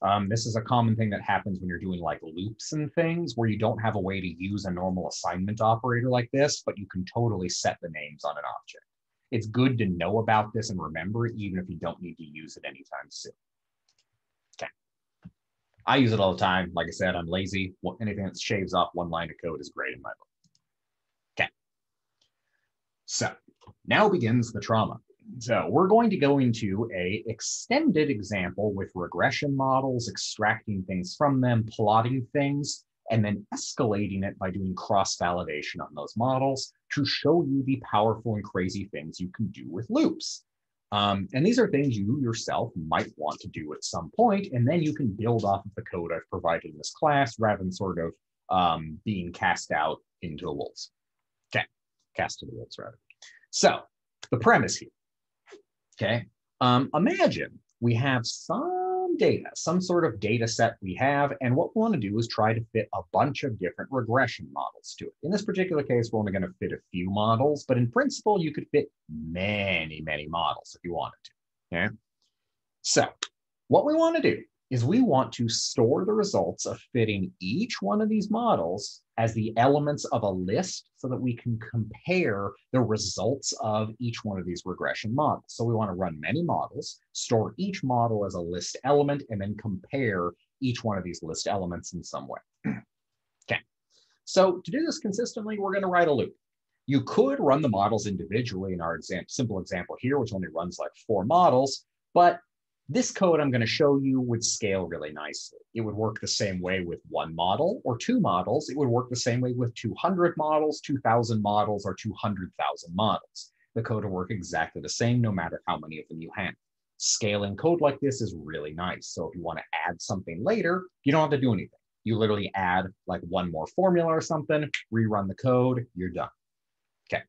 Um, this is a common thing that happens when you're doing like loops and things where you don't have a way to use a normal assignment operator like this, but you can totally set the names on an object. It's good to know about this and remember it, even if you don't need to use it anytime soon. Okay. I use it all the time. Like I said, I'm lazy. Anything that shaves off one line of code is great in my book. Okay. So now begins the trauma. So we're going to go into a extended example with regression models, extracting things from them, plotting things, and then escalating it by doing cross-validation on those models to show you the powerful and crazy things you can do with loops. Um, and these are things you yourself might want to do at some point, and then you can build off of the code I've provided in this class rather than sort of um, being cast out into the wolves. Okay, cast to the wolves rather. So the premise here, okay, um, imagine we have some data, some sort of data set we have. And what we want to do is try to fit a bunch of different regression models to it. In this particular case, we're only going to fit a few models, but in principle, you could fit many, many models if you wanted to. Okay. So what we want to do is we want to store the results of fitting each one of these models as the elements of a list so that we can compare the results of each one of these regression models. So we want to run many models, store each model as a list element, and then compare each one of these list elements in some way. *clears throat* okay, so to do this consistently, we're going to write a loop. You could run the models individually in our exam simple example here, which only runs like four models, but this code I'm going to show you would scale really nicely. It would work the same way with one model or two models. It would work the same way with 200 models, 2,000 models, or 200,000 models. The code will work exactly the same no matter how many of them you have. Scaling code like this is really nice. So if you want to add something later, you don't have to do anything. You literally add like one more formula or something, rerun the code, you're done. Okay.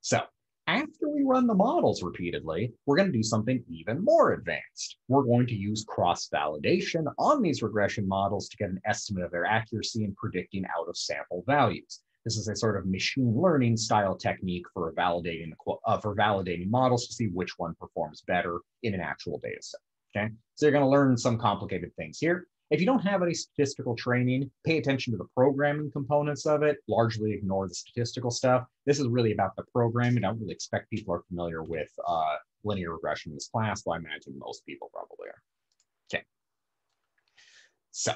So after we run the models repeatedly, we're going to do something even more advanced. We're going to use cross-validation on these regression models to get an estimate of their accuracy in predicting out of sample values. This is a sort of machine learning style technique for validating uh, for validating models to see which one performs better in an actual data set. Okay, so you're going to learn some complicated things here. If you don't have any statistical training, pay attention to the programming components of it, largely ignore the statistical stuff. This is really about the programming. I don't really expect people are familiar with uh, linear regression in this class, but I imagine most people probably are. Okay. So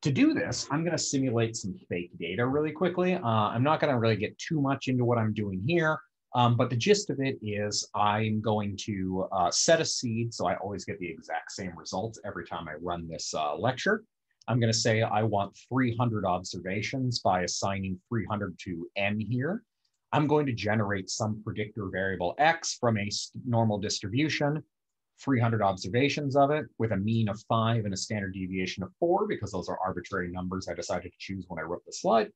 to do this, I'm going to simulate some fake data really quickly. Uh, I'm not going to really get too much into what I'm doing here. Um, but the gist of it is I'm going to uh, set a seed, so I always get the exact same results every time I run this uh, lecture. I'm going to say I want 300 observations by assigning 300 to n here. I'm going to generate some predictor variable x from a normal distribution, 300 observations of it with a mean of five and a standard deviation of four, because those are arbitrary numbers I decided to choose when I wrote the slide.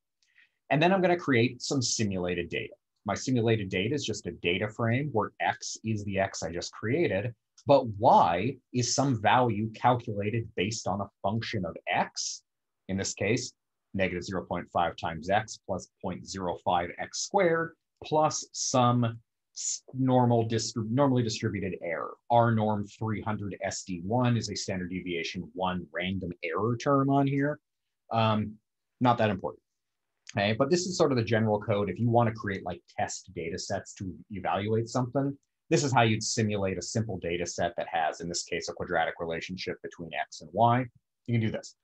And then I'm going to create some simulated data. My simulated data is just a data frame where X is the X I just created, but Y is some value calculated based on a function of X. In this case, negative 0.5 times X plus 0.05 X squared plus some normal distri- normally distributed error. R norm 300 SD1 is a standard deviation one random error term on here. Um, not that important. Okay, but this is sort of the general code. If you want to create like test data sets to evaluate something, this is how you'd simulate a simple data set that has, in this case, a quadratic relationship between X and Y. You can do this.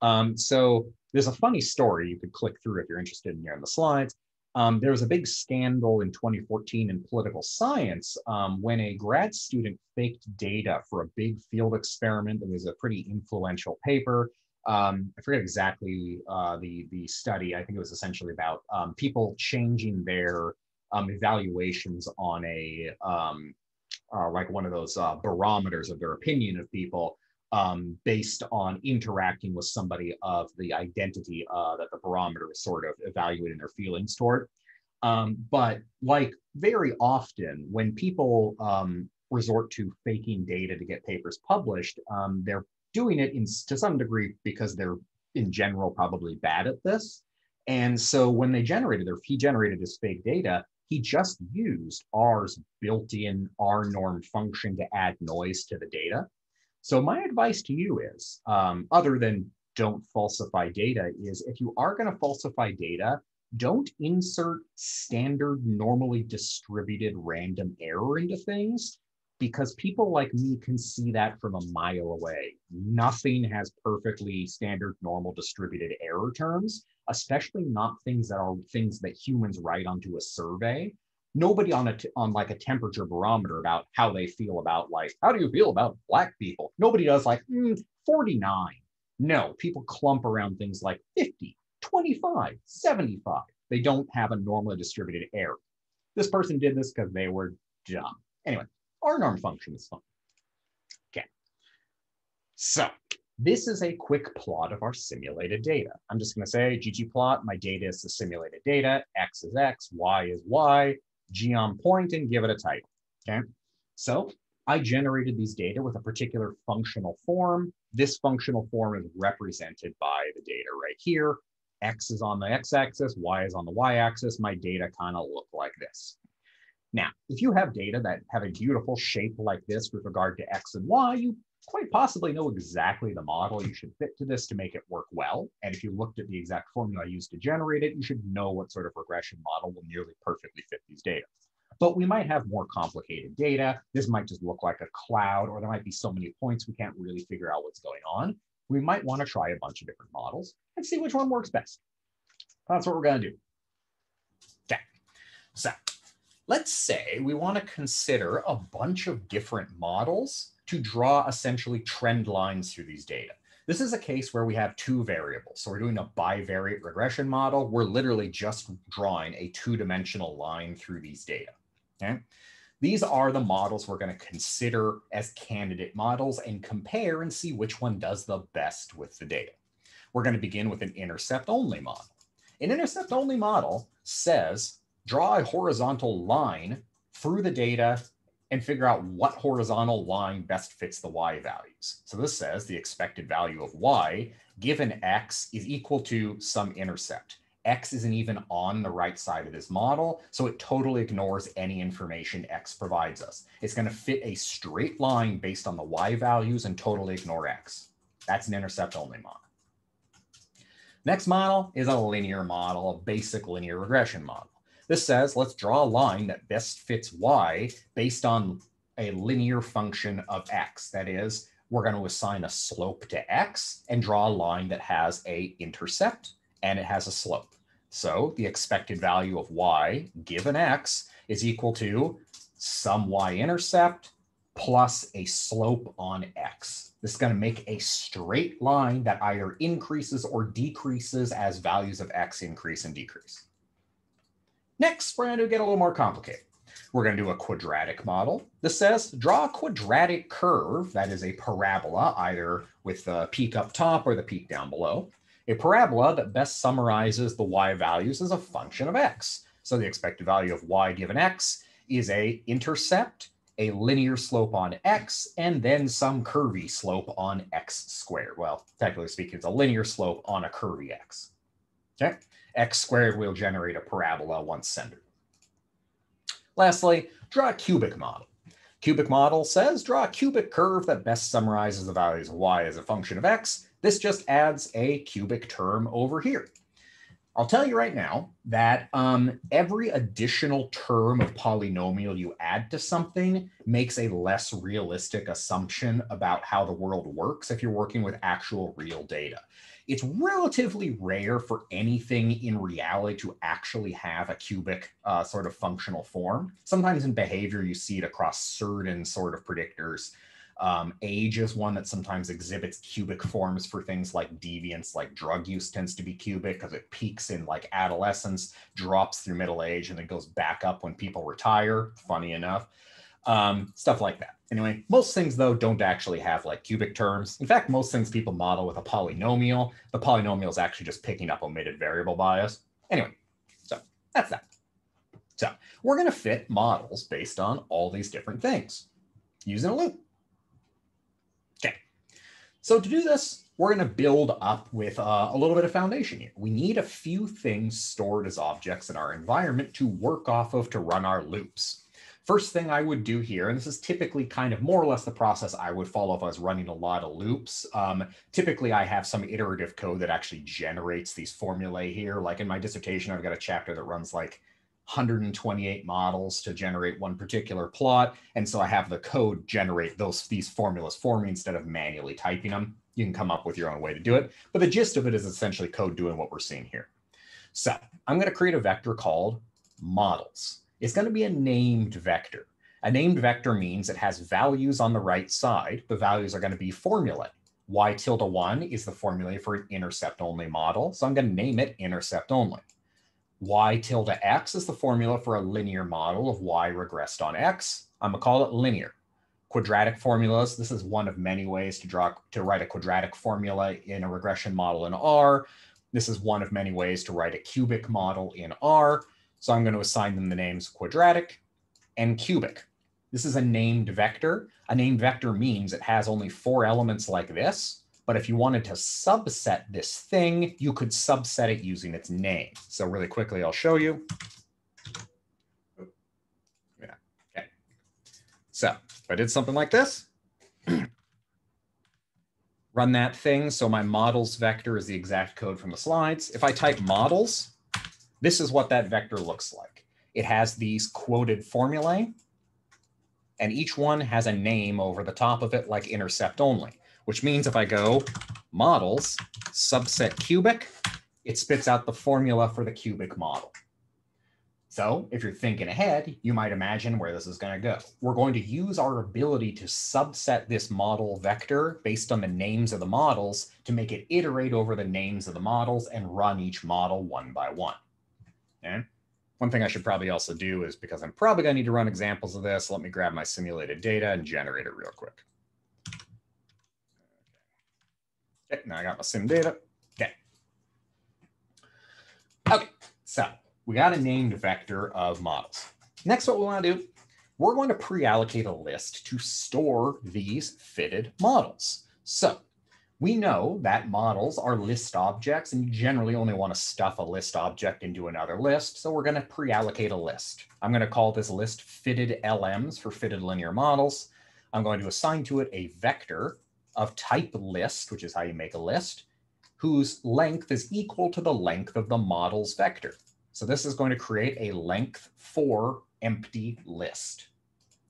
Um, so there's a funny story you could click through if you're interested in here in the slides. Um, there was a big scandal in 2014 in political science um, when a grad student faked data for a big field experiment. It was a pretty influential paper. Um, I forget exactly uh, the the study. I think it was essentially about um, people changing their um, evaluations on a um, uh, like one of those uh, barometers of their opinion of people um, based on interacting with somebody of the identity uh, that the barometer is sort of evaluating their feelings toward. Um, but like very often, when people resort to faking data to get papers published, um, they're doing it in, to some degree because they're in general probably bad at this. And so when they generated their, he generated his fake data, he just used R's built-in R norm function to add noise to the data. So my advice to you is, um, other than don't falsify data, is if you are going to falsify data, don't insert standard, normally distributed random error into things because people like me can see that from a mile away. Nothing has perfectly standard, normal distributed error terms, especially not things that are things that humans write onto a survey. Nobody on a t- on like a temperature barometer about how they feel about like how do you feel about black people? Nobody does like mm, 49 no people clump around things like 50 25 75 they don't have a normally distributed error. This person did this because they were dumb. Anyway R norm function is fine. okay so this is a quick plot of our simulated data. I'm just going to say ggplot, my data is the simulated data, x is x, y is y, geom point and give it a title, okay? So I generated these data with a particular functional form. This functional form is represented by the data right here. X is on the x-axis, Y is on the y-axis. My data kind of look like this. Now, if you have data that have a beautiful shape like this with regard to X and Y, you quite possibly know exactly the model you should fit to this to make it work well. And if you looked at the exact formula I used to generate it, you should know what sort of regression model will nearly perfectly fit these data. But we might have more complicated data. This might just look like a cloud, or there might be so many points we can't really figure out what's going on. We might want to try a bunch of different models and see which one works best. That's what we're going to do. Okay, so let's say we want to consider a bunch of different models to draw essentially trend lines through these data. This is a case where we have two variables. So we're doing a bivariate regression model. We're literally just drawing a two-dimensional line through these data. Okay. These are the models we're going to consider as candidate models and compare and see which one does the best with the data. We're going to begin with an intercept only model. An intercept only model says draw a horizontal line through the data and figure out what horizontal line best fits the y values. So this says the expected value of y given x is equal to some intercept. x isn't even on the right side of this model, so it totally ignores any information x provides us. It's going to fit a straight line based on the y values and totally ignore x. That's an intercept only model. Next model is a linear model, a basic linear regression model. This says, let's draw a line that best fits y based on a linear function of x. That is, we're going to assign a slope to x and draw a line that has a intercept and it has a slope. So the expected value of y given x is equal to some y-intercept plus a slope on x. This is going to make a straight line that either increases or decreases as values of x increase and decrease. Next, we're going to get a little more complicated. We're going to do a quadratic model. This says draw a quadratic curve, that is a parabola, either with the peak up top or the peak down below. A parabola that best summarizes the y values as a function of x. So the expected value of y given x is a intercept, a linear slope on x, and then some curvy slope on x squared. Well, technically speaking, it's a linear slope on a curvy x. Okay x squared will generate a parabola once centered. Lastly, draw a cubic model. Cubic model says draw a cubic curve that best summarizes the values of y as a function of x. This just adds a cubic term over here. I'll tell you right now that um, every additional term of polynomial you add to something makes a less realistic assumption about how the world works if you're working with actual real data it's relatively rare for anything in reality to actually have a cubic uh, sort of functional form. Sometimes in behavior, you see it across certain sort of predictors. Um, age is one that sometimes exhibits cubic forms for things like deviance, like drug use tends to be cubic because it peaks in like adolescence, drops through middle age, and then goes back up when people retire, funny enough. Um, stuff like that. Anyway, most things though don't actually have like cubic terms. In fact, most things people model with a polynomial. The polynomial is actually just picking up omitted variable bias. Anyway, so that's that. So we're going to fit models based on all these different things using a loop. Okay, so to do this, we're going to build up with uh, a little bit of foundation here. We need a few things stored as objects in our environment to work off of to run our loops. First thing I would do here, and this is typically kind of more or less the process I would follow if I was running a lot of loops. Um, typically, I have some iterative code that actually generates these formulae here. Like in my dissertation, I've got a chapter that runs like 128 models to generate one particular plot. And so I have the code generate those these formulas for me instead of manually typing them. You can come up with your own way to do it. But the gist of it is essentially code doing what we're seeing here. So I'm going to create a vector called models is going to be a named vector. A named vector means it has values on the right side. The values are going to be formulae. Y tilde 1 is the formula for an intercept only model. So I'm going to name it intercept only. Y tilde x is the formula for a linear model of y regressed on x. I'm going to call it linear. Quadratic formulas. This is one of many ways to draw to write a quadratic formula in a regression model in R. This is one of many ways to write a cubic model in R. So I'm going to assign them the names quadratic and cubic. This is a named vector. A named vector means it has only four elements like this, but if you wanted to subset this thing, you could subset it using its name. So really quickly, I'll show you. Yeah, okay. So if I did something like this, *clears throat* run that thing. So my models vector is the exact code from the slides. If I type models, this is what that vector looks like. It has these quoted formulae, and each one has a name over the top of it like intercept only, which means if I go models, subset cubic, it spits out the formula for the cubic model. So if you're thinking ahead, you might imagine where this is going to go. We're going to use our ability to subset this model vector based on the names of the models to make it iterate over the names of the models and run each model one by one. Okay. One thing I should probably also do is because I'm probably going to need to run examples of this, let me grab my simulated data and generate it real quick. Okay, now I got my sim data. Okay. Okay, so we got a named vector of models. Next, what we want to do, we're going to pre-allocate a list to store these fitted models. So we know that models are list objects and you generally only want to stuff a list object into another list. So we're going to pre-allocate a list. I'm going to call this list fitted LMs for fitted linear models. I'm going to assign to it a vector of type list, which is how you make a list, whose length is equal to the length of the model's vector. So this is going to create a length four empty list.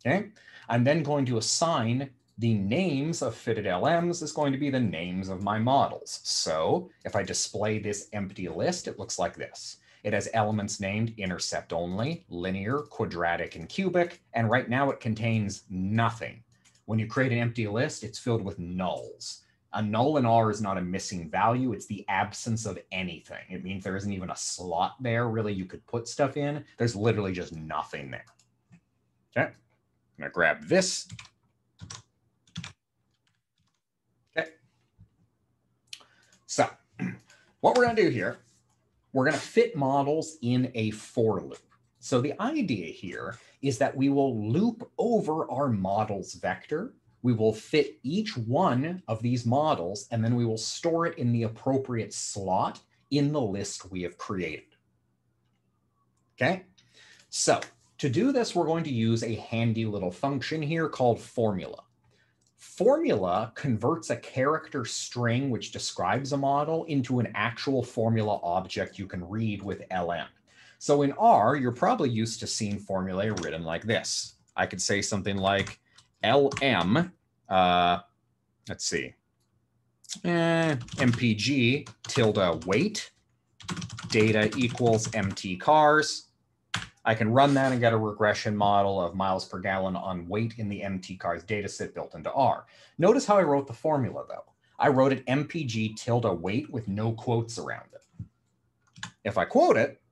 Okay. I'm then going to assign the names of fitted LMs is going to be the names of my models. So if I display this empty list, it looks like this. It has elements named intercept only, linear, quadratic, and cubic, and right now it contains nothing. When you create an empty list, it's filled with nulls. A null in R is not a missing value, it's the absence of anything. It means there isn't even a slot there, really, you could put stuff in. There's literally just nothing there. Okay, I'm gonna grab this So *clears throat* what we're going to do here, we're going to fit models in a for loop. So the idea here is that we will loop over our models vector. We will fit each one of these models, and then we will store it in the appropriate slot in the list we have created. Okay, so To do this, we're going to use a handy little function here called formula. Formula converts a character string which describes a model into an actual formula object you can read with lm. So in R, you're probably used to seeing formulae written like this. I could say something like lm, uh, let's see, eh, mpg tilde weight data equals mt cars. I can run that and get a regression model of miles per gallon on weight in the MT cars dataset built into R. Notice how I wrote the formula though. I wrote it MPG tilde weight with no quotes around it. If I quote it,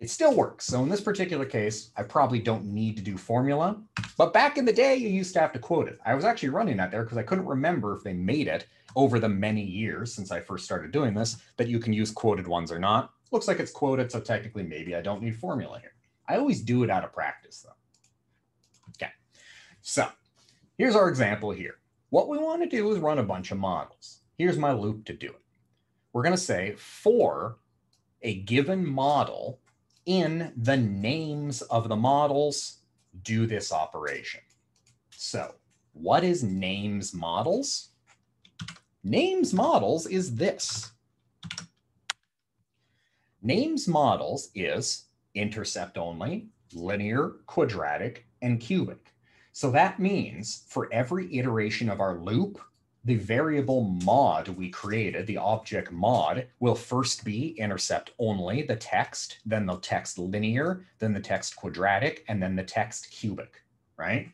it still works. So in this particular case, I probably don't need to do formula, but back in the day, you used to have to quote it. I was actually running that there because I couldn't remember if they made it over the many years since I first started doing this, that you can use quoted ones or not. Looks like it's quoted, so technically maybe I don't need formula here. I always do it out of practice though. Okay, so here's our example here. What we want to do is run a bunch of models. Here's my loop to do it. We're going to say for a given model in the names of the models, do this operation. So what is names models? Names models is this. Names models is intercept only, linear, quadratic, and cubic. So that means for every iteration of our loop, the variable mod we created, the object mod, will first be intercept only, the text, then the text linear, then the text quadratic, and then the text cubic, right?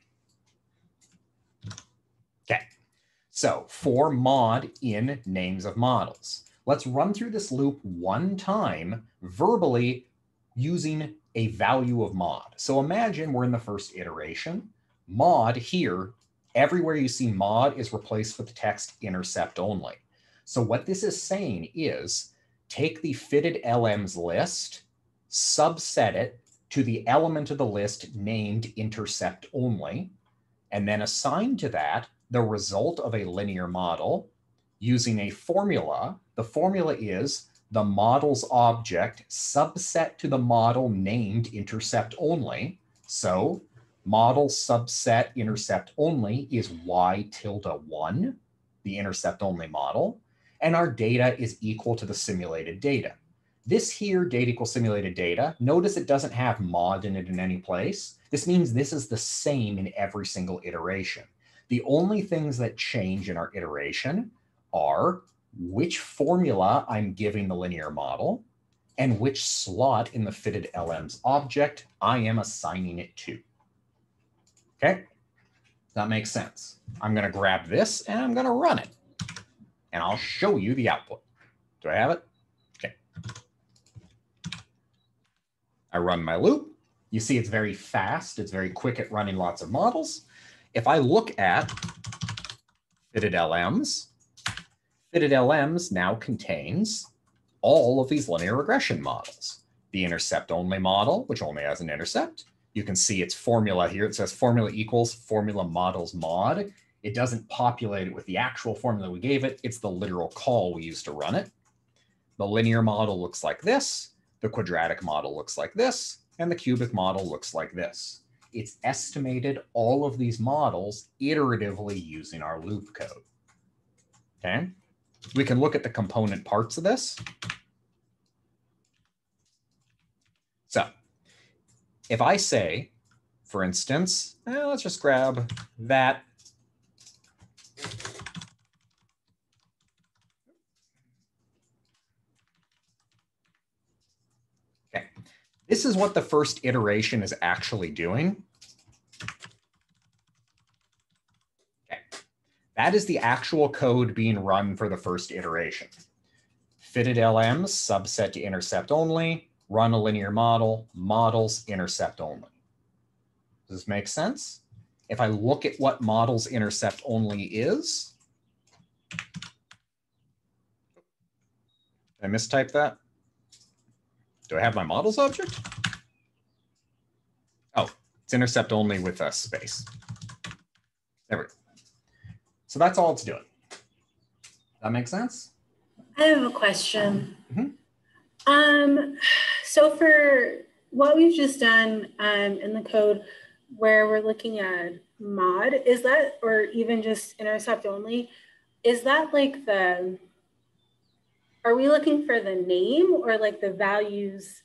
Okay, so for mod in names of models. Let's run through this loop one time verbally using a value of mod. So imagine we're in the first iteration. Mod here, everywhere you see mod is replaced with the text intercept only. So what this is saying is take the fitted LMs list, subset it to the element of the list named intercept only, and then assign to that the result of a linear model using a formula the formula is the model's object subset to the model named intercept only. So model subset intercept only is y tilde 1, the intercept only model, and our data is equal to the simulated data. This here, data equals simulated data, notice it doesn't have mod in it in any place. This means this is the same in every single iteration. The only things that change in our iteration are which formula I'm giving the linear model and which slot in the fitted LM's object I am assigning it to. Okay, that makes sense. I'm going to grab this and I'm going to run it. And I'll show you the output. Do I have it? Okay. I run my loop. You see it's very fast. It's very quick at running lots of models. If I look at fitted LMs, Fitted LMs now contains all of these linear regression models. The intercept only model, which only has an intercept. You can see its formula here. It says formula equals formula models mod. It doesn't populate it with the actual formula we gave it. It's the literal call we use to run it. The linear model looks like this. The quadratic model looks like this. And the cubic model looks like this. It's estimated all of these models iteratively using our loop code. Okay we can look at the component parts of this. So if I say, for instance, eh, let's just grab that. Okay, this is what the first iteration is actually doing. That is the actual code being run for the first iteration. Fitted LMs, subset to intercept only, run a linear model, models intercept only. Does this make sense? If I look at what models intercept only is, I mistype that? Do I have my models object? Oh, it's intercept only with a space. There we go. So that's all it's doing. That makes sense? I have a question. Mm -hmm. Um, So for what we've just done um, in the code where we're looking at mod, is that, or even just intercept only, is that like the, are we looking for the name or like the values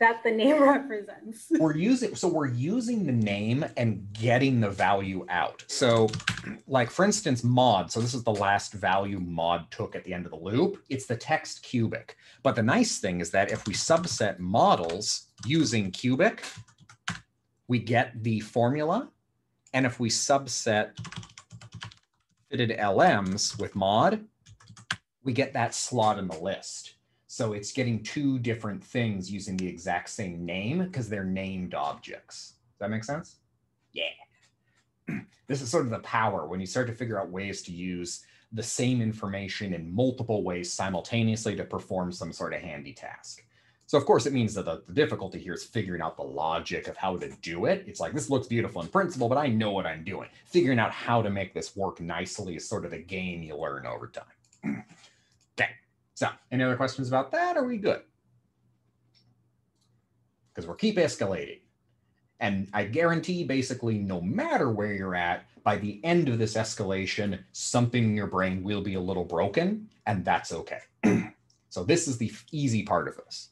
that the name *laughs* represents. we're using so we're using the name and getting the value out. So like for instance, mod. So this is the last value mod took at the end of the loop. It's the text cubic. But the nice thing is that if we subset models using cubic, we get the formula. And if we subset fitted LMs with mod, we get that slot in the list. So it's getting two different things using the exact same name because they're named objects. Does that make sense? Yeah. *clears throat* this is sort of the power when you start to figure out ways to use the same information in multiple ways simultaneously to perform some sort of handy task. So of course it means that the, the, difficulty here is figuring out the logic of how to do it. It's like, this looks beautiful in principle, but I know what I'm doing. Figuring out how to make this work nicely is sort of the game you learn over time. *clears throat* So any other questions about that? Are we good? Because we'll keep escalating. And I guarantee basically no matter where you're at, by the end of this escalation, something in your brain will be a little broken, and that's okay. *clears throat* so this is the easy part of this.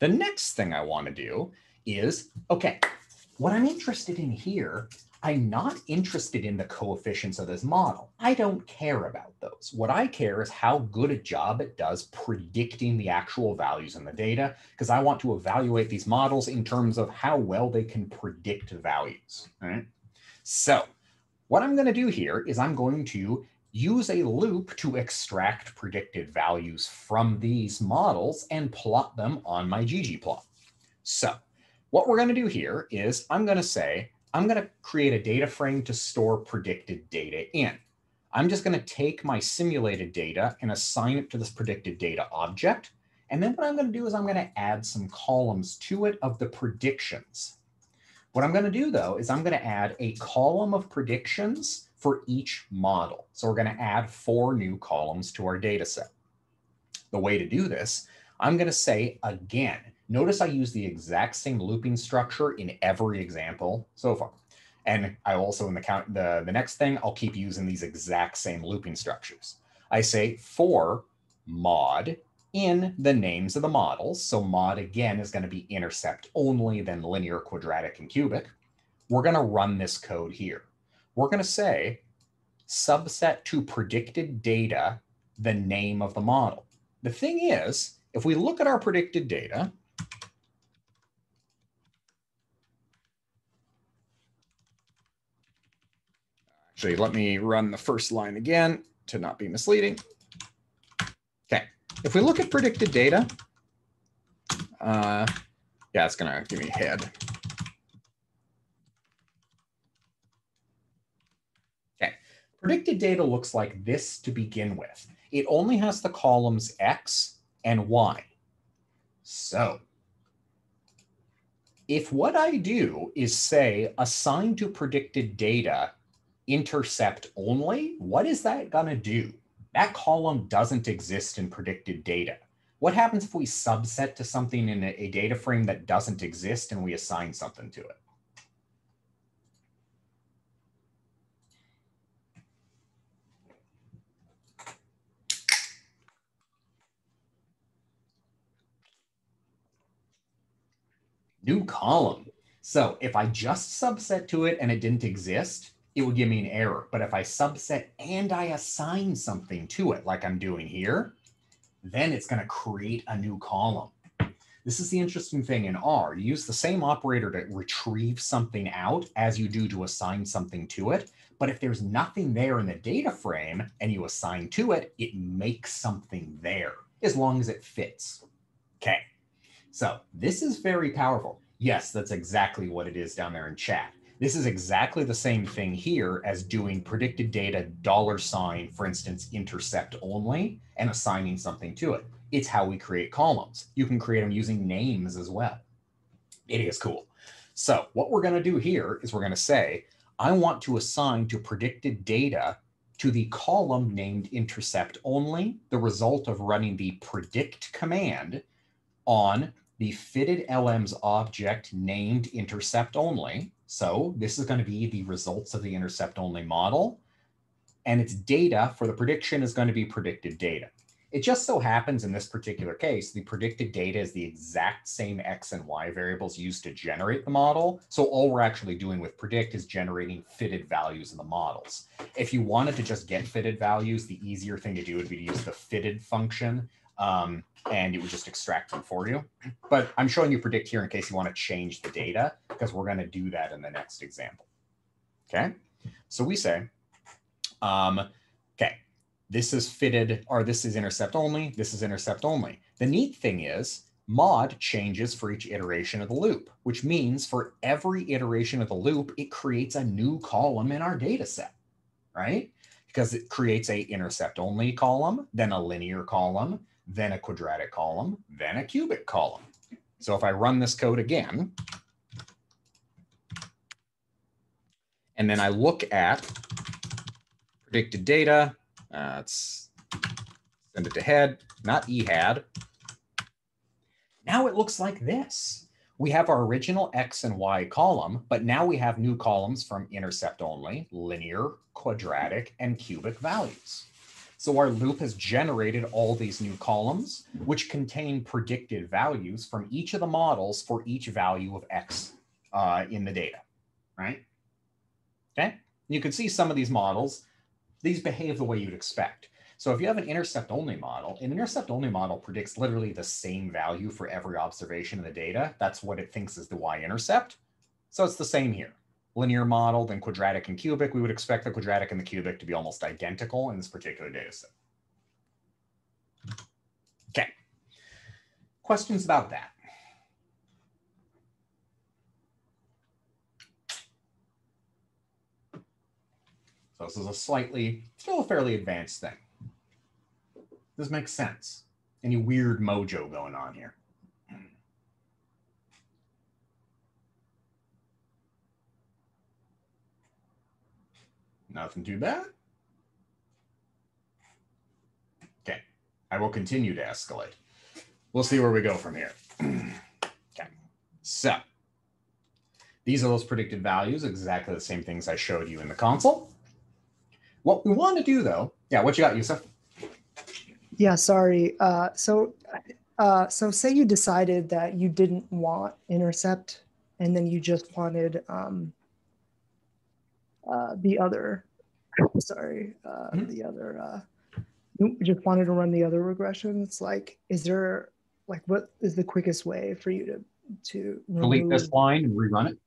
The next thing I want to do is, okay, what I'm interested in here I'm not interested in the coefficients of this model. I don't care about those. What I care is how good a job it does predicting the actual values in the data, because I want to evaluate these models in terms of how well they can predict values. Right. So what I'm going to do here is I'm going to use a loop to extract predicted values from these models and plot them on my ggplot. So what we're going to do here is I'm going to say, I'm going to create a data frame to store predicted data in. I'm just going to take my simulated data and assign it to this predicted data object. And then what I'm going to do is I'm going to add some columns to it of the predictions. What I'm going to do, though, is I'm going to add a column of predictions for each model. So we're going to add four new columns to our data set. The way to do this, I'm going to say again, Notice I use the exact same looping structure in every example so far. And I also in the count the, the next thing, I'll keep using these exact same looping structures. I say for mod in the names of the models. So mod again is going to be intercept only, then linear, quadratic, and cubic. We're going to run this code here. We're going to say subset to predicted data, the name of the model. The thing is, if we look at our predicted data, Actually, let me run the first line again to not be misleading. Okay, if we look at predicted data, uh, yeah, it's gonna give me head. Okay, predicted data looks like this to begin with. It only has the columns X and Y. So if what I do is say assign to predicted data intercept only, what is that going to do? That column doesn't exist in predicted data. What happens if we subset to something in a, a data frame that doesn't exist and we assign something to it? New column. So if I just subset to it and it didn't exist, it would give me an error. But if I subset and I assign something to it, like I'm doing here, then it's going to create a new column. This is the interesting thing in R. You use the same operator to retrieve something out as you do to assign something to it. But if there's nothing there in the data frame and you assign to it, it makes something there as long as it fits. Okay, so this is very powerful. Yes, that's exactly what it is down there in chat. This is exactly the same thing here as doing predicted data dollar sign, for instance, intercept only and assigning something to it. It's how we create columns. You can create them using names as well. It is cool. So what we're going to do here is we're going to say, I want to assign to predicted data to the column named intercept only the result of running the predict command on the fitted LM's object named intercept only. So this is going to be the results of the intercept only model. And its data for the prediction is going to be predicted data. It just so happens in this particular case, the predicted data is the exact same X and Y variables used to generate the model. So all we're actually doing with predict is generating fitted values in the models. If you wanted to just get fitted values, the easier thing to do would be to use the fitted function um, and it would just extract them for you. But I'm showing you predict here in case you want to change the data because we're going to do that in the next example. Okay, so we say, um, okay, this is fitted or this is intercept only, this is intercept only. The neat thing is mod changes for each iteration of the loop, which means for every iteration of the loop, it creates a new column in our data set, right? Because it creates a intercept only column, then a linear column, then a quadratic column, then a cubic column. So if I run this code again, and then I look at predicted data, uh, let's send it to head, not ehad. Now it looks like this. We have our original X and Y column, but now we have new columns from intercept only, linear, quadratic, and cubic values. So our loop has generated all these new columns, which contain predicted values from each of the models for each value of X uh, in the data, right? Okay, you can see some of these models, these behave the way you'd expect. So if you have an intercept only model, an intercept only model predicts literally the same value for every observation in the data. That's what it thinks is the y-intercept. So it's the same here linear model than quadratic and cubic, we would expect the quadratic and the cubic to be almost identical in this particular data set. Okay. Questions about that? So this is a slightly, still a fairly advanced thing. This makes sense. Any weird mojo going on here? Nothing too bad. Okay, I will continue to escalate. We'll see where we go from here. *clears throat* okay, so these are those predicted values, exactly the same things I showed you in the console. What we want to do though, yeah, what you got, Yusuf? Yeah, sorry. Uh, so, uh, so say you decided that you didn't want intercept, and then you just wanted um, uh, the other, sorry, uh, mm-hmm. the other, uh, just wanted to run the other regressions. Like, is there, like, what is the quickest way for you to to delete remove... this line and rerun it?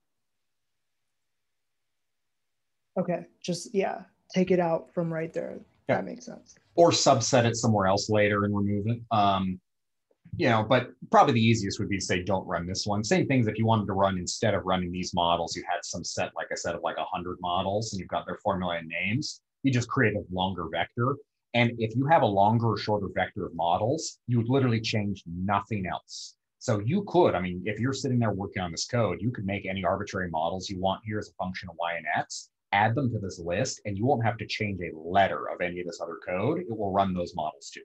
Okay, just yeah, take it out from right there. Yeah. That makes sense. Or subset it somewhere else later and remove it. Um, you know, but probably the easiest would be to say, don't run this one. Same things if you wanted to run instead of running these models, you had some set, like I said, of like a hundred models and you've got their formula and names. You just create a longer vector. And if you have a longer or shorter vector of models, you would literally change nothing else. So you could, I mean, if you're sitting there working on this code, you could make any arbitrary models you want here as a function of y and x, add them to this list, and you won't have to change a letter of any of this other code. It will run those models too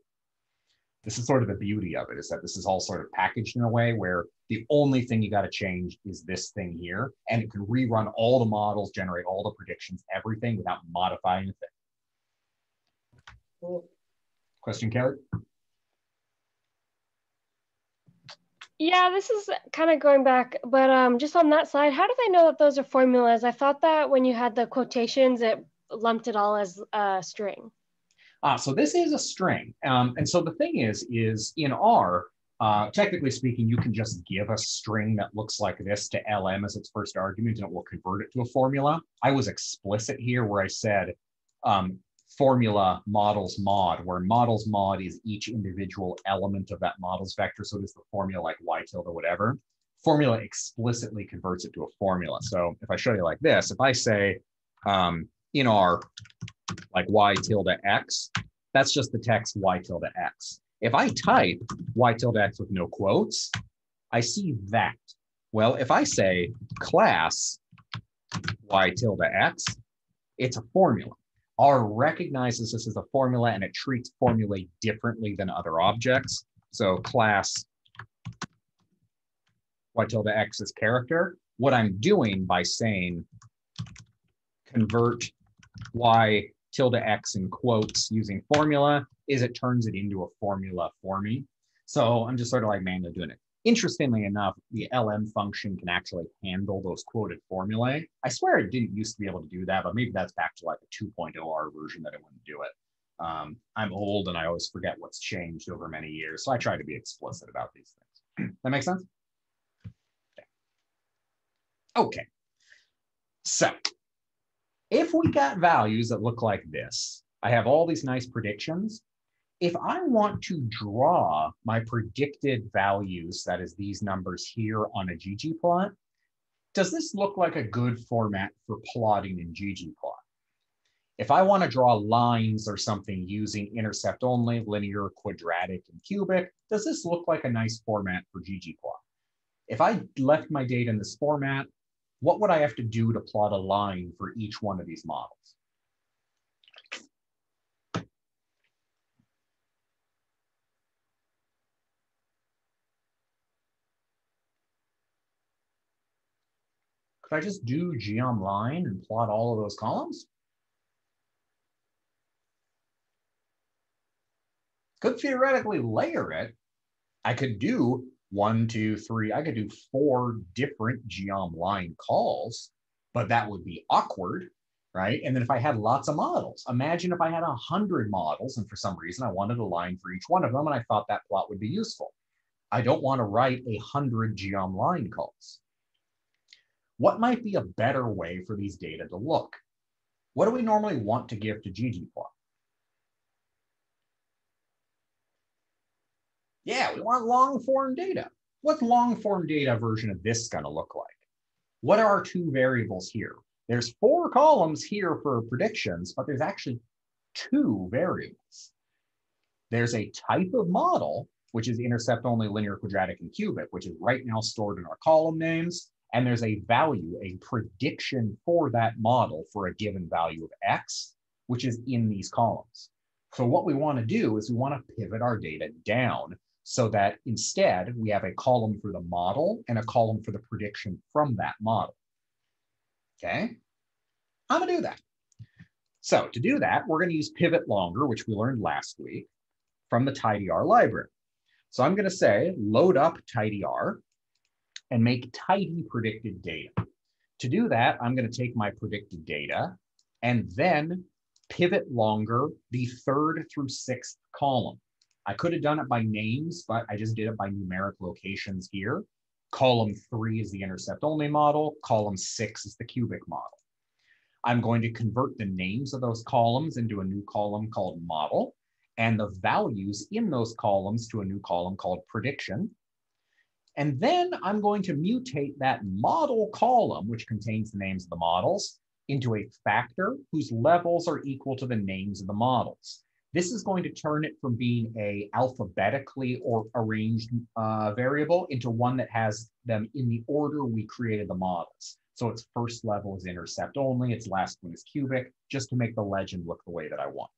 this is sort of the beauty of it is that this is all sort of packaged in a way where the only thing you got to change is this thing here and it can rerun all the models generate all the predictions everything without modifying a thing cool. question Kelly? Yeah, this is kind of going back, but um, just on that slide how do they know that those are formulas? I thought that when you had the quotations, it lumped it all as a string. Uh, so this is a string. Um, and so the thing is, is in R, uh, technically speaking, you can just give a string that looks like this to LM as its first argument and it will convert it to a formula. I was explicit here where I said um, formula models mod, where models mod is each individual element of that models vector. So it is the formula like y tilde or whatever. Formula explicitly converts it to a formula. So if I show you like this, if I say um, in R, like y tilde x, that's just the text y tilde x. If I type y tilde x with no quotes, I see that. Well, if I say class y tilde x, it's a formula. R recognizes this as a formula and it treats formulae differently than other objects. So class y tilde x is character, what I'm doing by saying convert y tilde x in quotes using formula is it turns it into a formula for me. So I'm just sort of like manually doing it. Interestingly enough, the LM function can actually handle those quoted formulae. I swear it didn't used to be able to do that, but maybe that's back to like a 2.0R version that it wouldn't do it. Um, I'm old and I always forget what's changed over many years, so I try to be explicit about these things. *clears throat* that makes sense? Okay. okay. So if we got values that look like this, I have all these nice predictions. If I want to draw my predicted values, that is these numbers here on a ggplot, does this look like a good format for plotting in ggplot? If I want to draw lines or something using intercept only, linear, quadratic, and cubic, does this look like a nice format for ggplot? If I left my data in this format, what would I have to do to plot a line for each one of these models? Could I just do geom line and plot all of those columns? Could theoretically layer it. I could do one, two, three, I could do four different geom line calls, but that would be awkward, right? And then if I had lots of models, imagine if I had a hundred models and for some reason I wanted a line for each one of them and I thought that plot would be useful. I don't want to write a hundred geom line calls. What might be a better way for these data to look? What do we normally want to give to ggplot? Yeah, we want long form data. What's long form data version of this going to look like? What are our two variables here? There's four columns here for predictions, but there's actually two variables. There's a type of model, which is intercept only linear, quadratic, and cubic, which is right now stored in our column names. And there's a value, a prediction for that model for a given value of X, which is in these columns. So what we want to do is we want to pivot our data down so that instead we have a column for the model and a column for the prediction from that model. Okay, I'm gonna do that. So to do that, we're gonna use pivot longer, which we learned last week from the tidyr library. So I'm gonna say load up tidyr and make tidy predicted data. To do that, I'm to take my predicted data and then pivot longer the third through sixth column. I could have done it by names, but I just did it by numeric locations here. Column three is the intercept only model. Column six is the cubic model. I'm going to convert the names of those columns into a new column called model and the values in those columns to a new column called prediction. And then I'm going to mutate that model column, which contains the names of the models, into a factor whose levels are equal to the names of the models. This is going to turn it from being a alphabetically or arranged uh, variable into one that has them in the order we created the models. So its first level is intercept only, its last one is cubic, just to make the legend look the way that I want.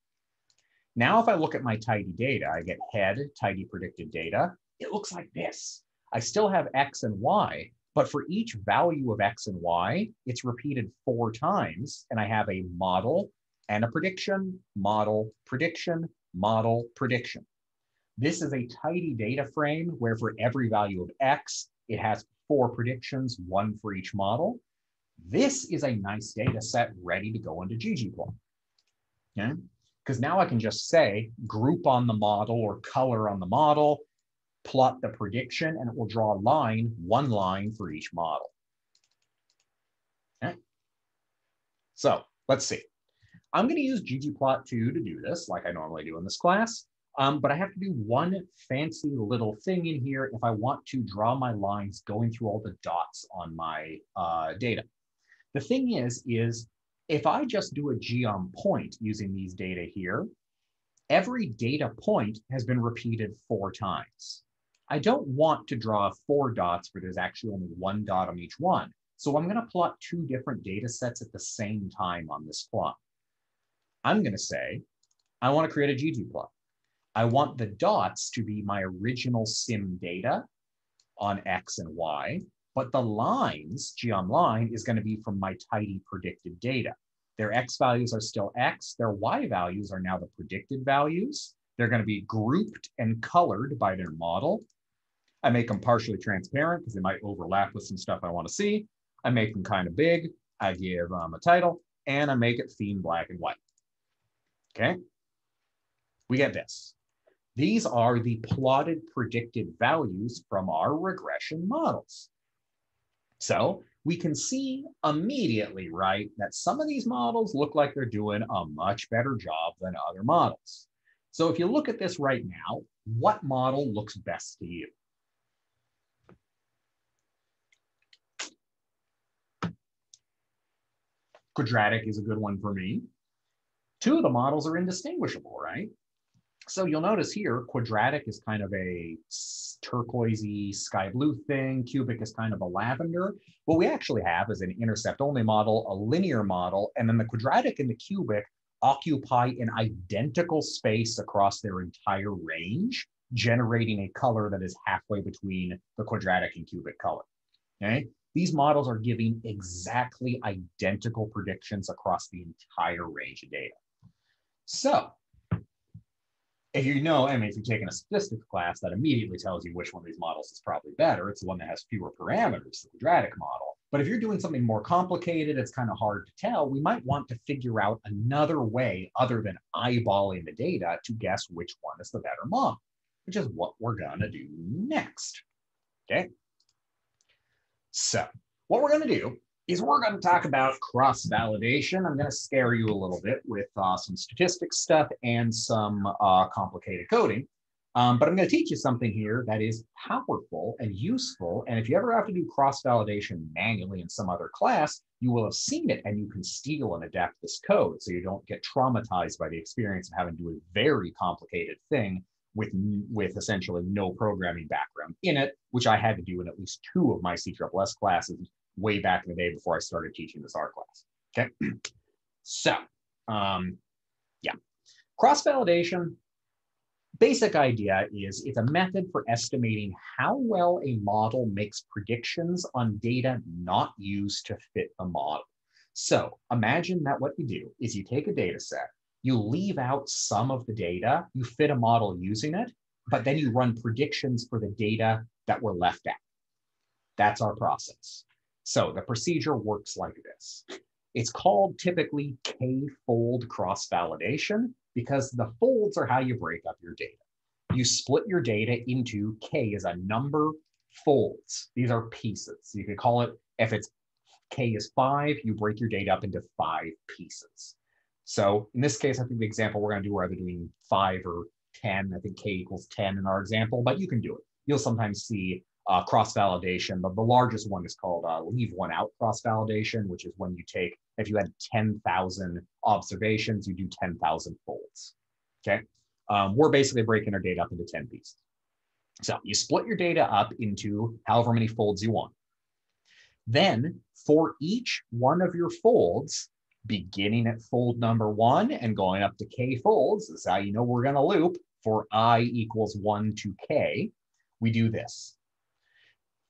Now, if I look at my tidy data, I get head, tidy predicted data. It looks like this. I still have X and Y, but for each value of X and Y, it's repeated four times. And I have a model and a prediction, model, prediction, model, prediction. This is a tidy data frame where for every value of X, it has four predictions, one for each model. This is a nice data set ready to go into ggplot. Okay? Because now I can just say group on the model or color on the model, plot the prediction, and it will draw a line, one line for each model. Okay. So let's see. I'm going to use ggplot2 to do this, like I normally do in this class. Um, but I have to do one fancy little thing in here if I want to draw my lines going through all the dots on my uh, data. The thing is, is if I just do a geom point using these data here, every data point has been repeated four times. I don't want to draw four dots where there's actually only one dot on each one. So I'm going to plot two different data sets at the same time on this plot. I'm going to say, I want to create a ggplot. I want the dots to be my original sim data. on X and Y, but the lines, geom line, is going to be from my tidy predicted data. Their X values are still X, their Y values are now the predicted values. They're going to be grouped and colored by their model. I make them partially transparent because they might overlap with some stuff I want to see. I make them kind of big. I give them um, a title and I make it theme black and white. Okay. We get this. These are the plotted predicted values from our regression models. So we can see immediately, right, that some of these models look like they're doing a much better job than other models. So if you look at this right now, what model looks best to you? Quadratic is a good one for me. Two of the models are indistinguishable, right? So you'll notice here, quadratic is kind of a turquoisey sky blue thing. Cubic is kind of a lavender. What we actually have is an intercept only model, a linear model, and then the quadratic and the cubic occupy an identical space across their entire range, generating a color that is halfway between the quadratic and cubic color. Okay. These models are giving exactly identical predictions across the entire range of data. So if you know, I mean, if you've taken a statistics class, that immediately tells you which one of these models is probably better. It's the one that has fewer parameters, the quadratic model. But if you're doing something more complicated, it's kind of hard to tell. We might want to figure out another way other than eyeballing the data to guess which one is the better model, which is what we're gonna do next, okay? So what we're gonna do is we're going to talk about cross-validation. I'm going to scare you a little bit with uh, some statistics stuff and some uh, complicated coding. Um, but I'm going to teach you something here that is powerful and useful. And if you ever have to do cross-validation manually in some other class, you will have seen it and you can steal and adapt this code so you don't get traumatized by the experience of having to do a very complicated thing with, with essentially no programming background in it, which I had to do in at least two of my C classes way back in the day before I started teaching this R class. Okay. *clears throat* So, um, yeah. Cross validation, basic idea is it's a method for estimating how well a model makes predictions on data not used to fit the model. So imagine that what you do is you take a data set, you leave out some of the data, you fit a model using it, but then you run predictions for the data that were left out. That's our process. So the procedure works like this. It's called typically k-fold cross-validation because the folds are how you break up your data. You split your data into k as a number folds. These are pieces. You could call it, if it's k is five, you break your data up into five pieces. So in this case, I think the example we're going to do, we're either doing five or 10. I think k equals 10 in our example, but you can do it. You'll sometimes see uh, cross validation. But the largest one is called uh, leave one out cross validation, which is when you take, if you had 10,000 observations, you do 10,000 folds. Okay. Um, we're basically breaking our data up into 10 pieces. So you split your data up into however many folds you want. Then for each one of your folds, beginning at fold number one and going up to k folds, this is how you know we're going to loop for i equals one to k, we do this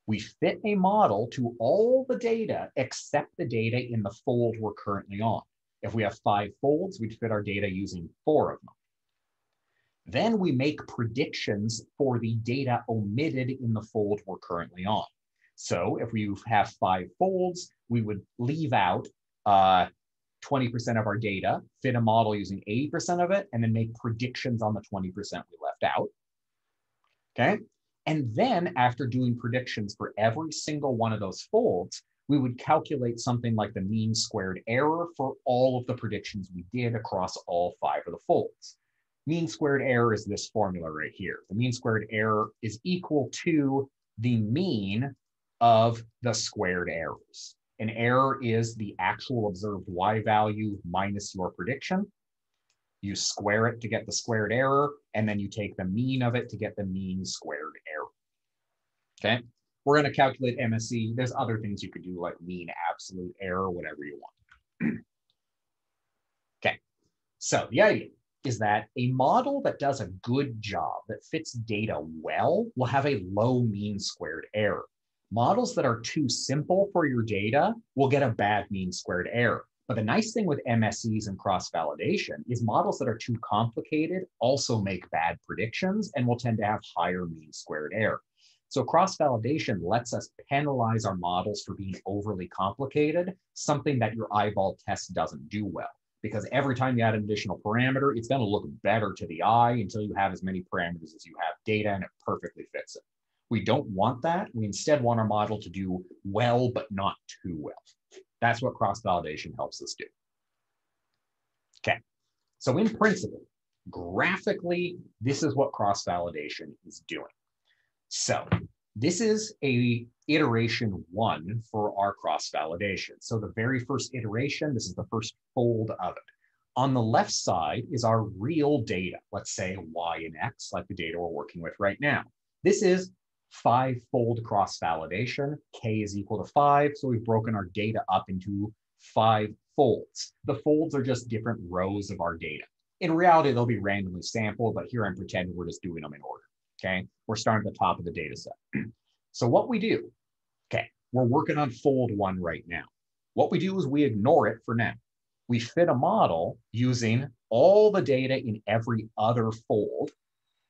we fit a model to all the data except the data in the fold we're currently on. If we have five folds, we'd fit our data using four of them. Then we make predictions for the data omitted in the fold we're currently on. So if we have five folds, we would leave out 20% uh, of our data, fit a model using 80% of it, and then make predictions on the 20% we left out. Okay, and then after doing predictions for every single one of those folds, we would calculate something like the mean squared error for all of the predictions we did across all five of the folds. Mean squared error is this formula right here. The mean squared error is equal to the mean of the squared errors. An error is the actual observed y value minus your prediction you square it to get the squared error, and then you take the mean of it to get the mean squared error. Okay, we're going to calculate MSE. There's other things you could do like mean absolute error, whatever you want. *clears throat* okay, so the idea is that a model that does a good job, that fits data well, will have a low mean squared error. Models that are too simple for your data will get a bad mean squared error. But the nice thing with MSEs and cross-validation is models that are too complicated also make bad predictions and will tend to have higher mean squared error. So cross-validation lets us penalize our models for being overly complicated, something that your eyeball test doesn't do well because every time you add an additional parameter, it's going to look better to the eye until you have as many parameters as you have data and it perfectly fits it. We don't want that. We instead want our model to do well, but not too well. That's what cross-validation helps us do. Okay, so in principle, graphically, this is what cross-validation is doing. So this is a iteration one for our cross-validation. So the very first iteration, this is the first fold of it. On the left side is our real data, let's say y and x, like the data we're working with right now. This is five-fold cross-validation. K is equal to five, so we've broken our data up into five folds. The folds are just different rows of our data. In reality, they'll be randomly sampled, but here I'm pretending we're just doing them in order, okay? We're starting at the top of the data set. *clears throat* so what we do, okay, we're working on fold one right now. What we do is we ignore it for now. We fit a model using all the data in every other fold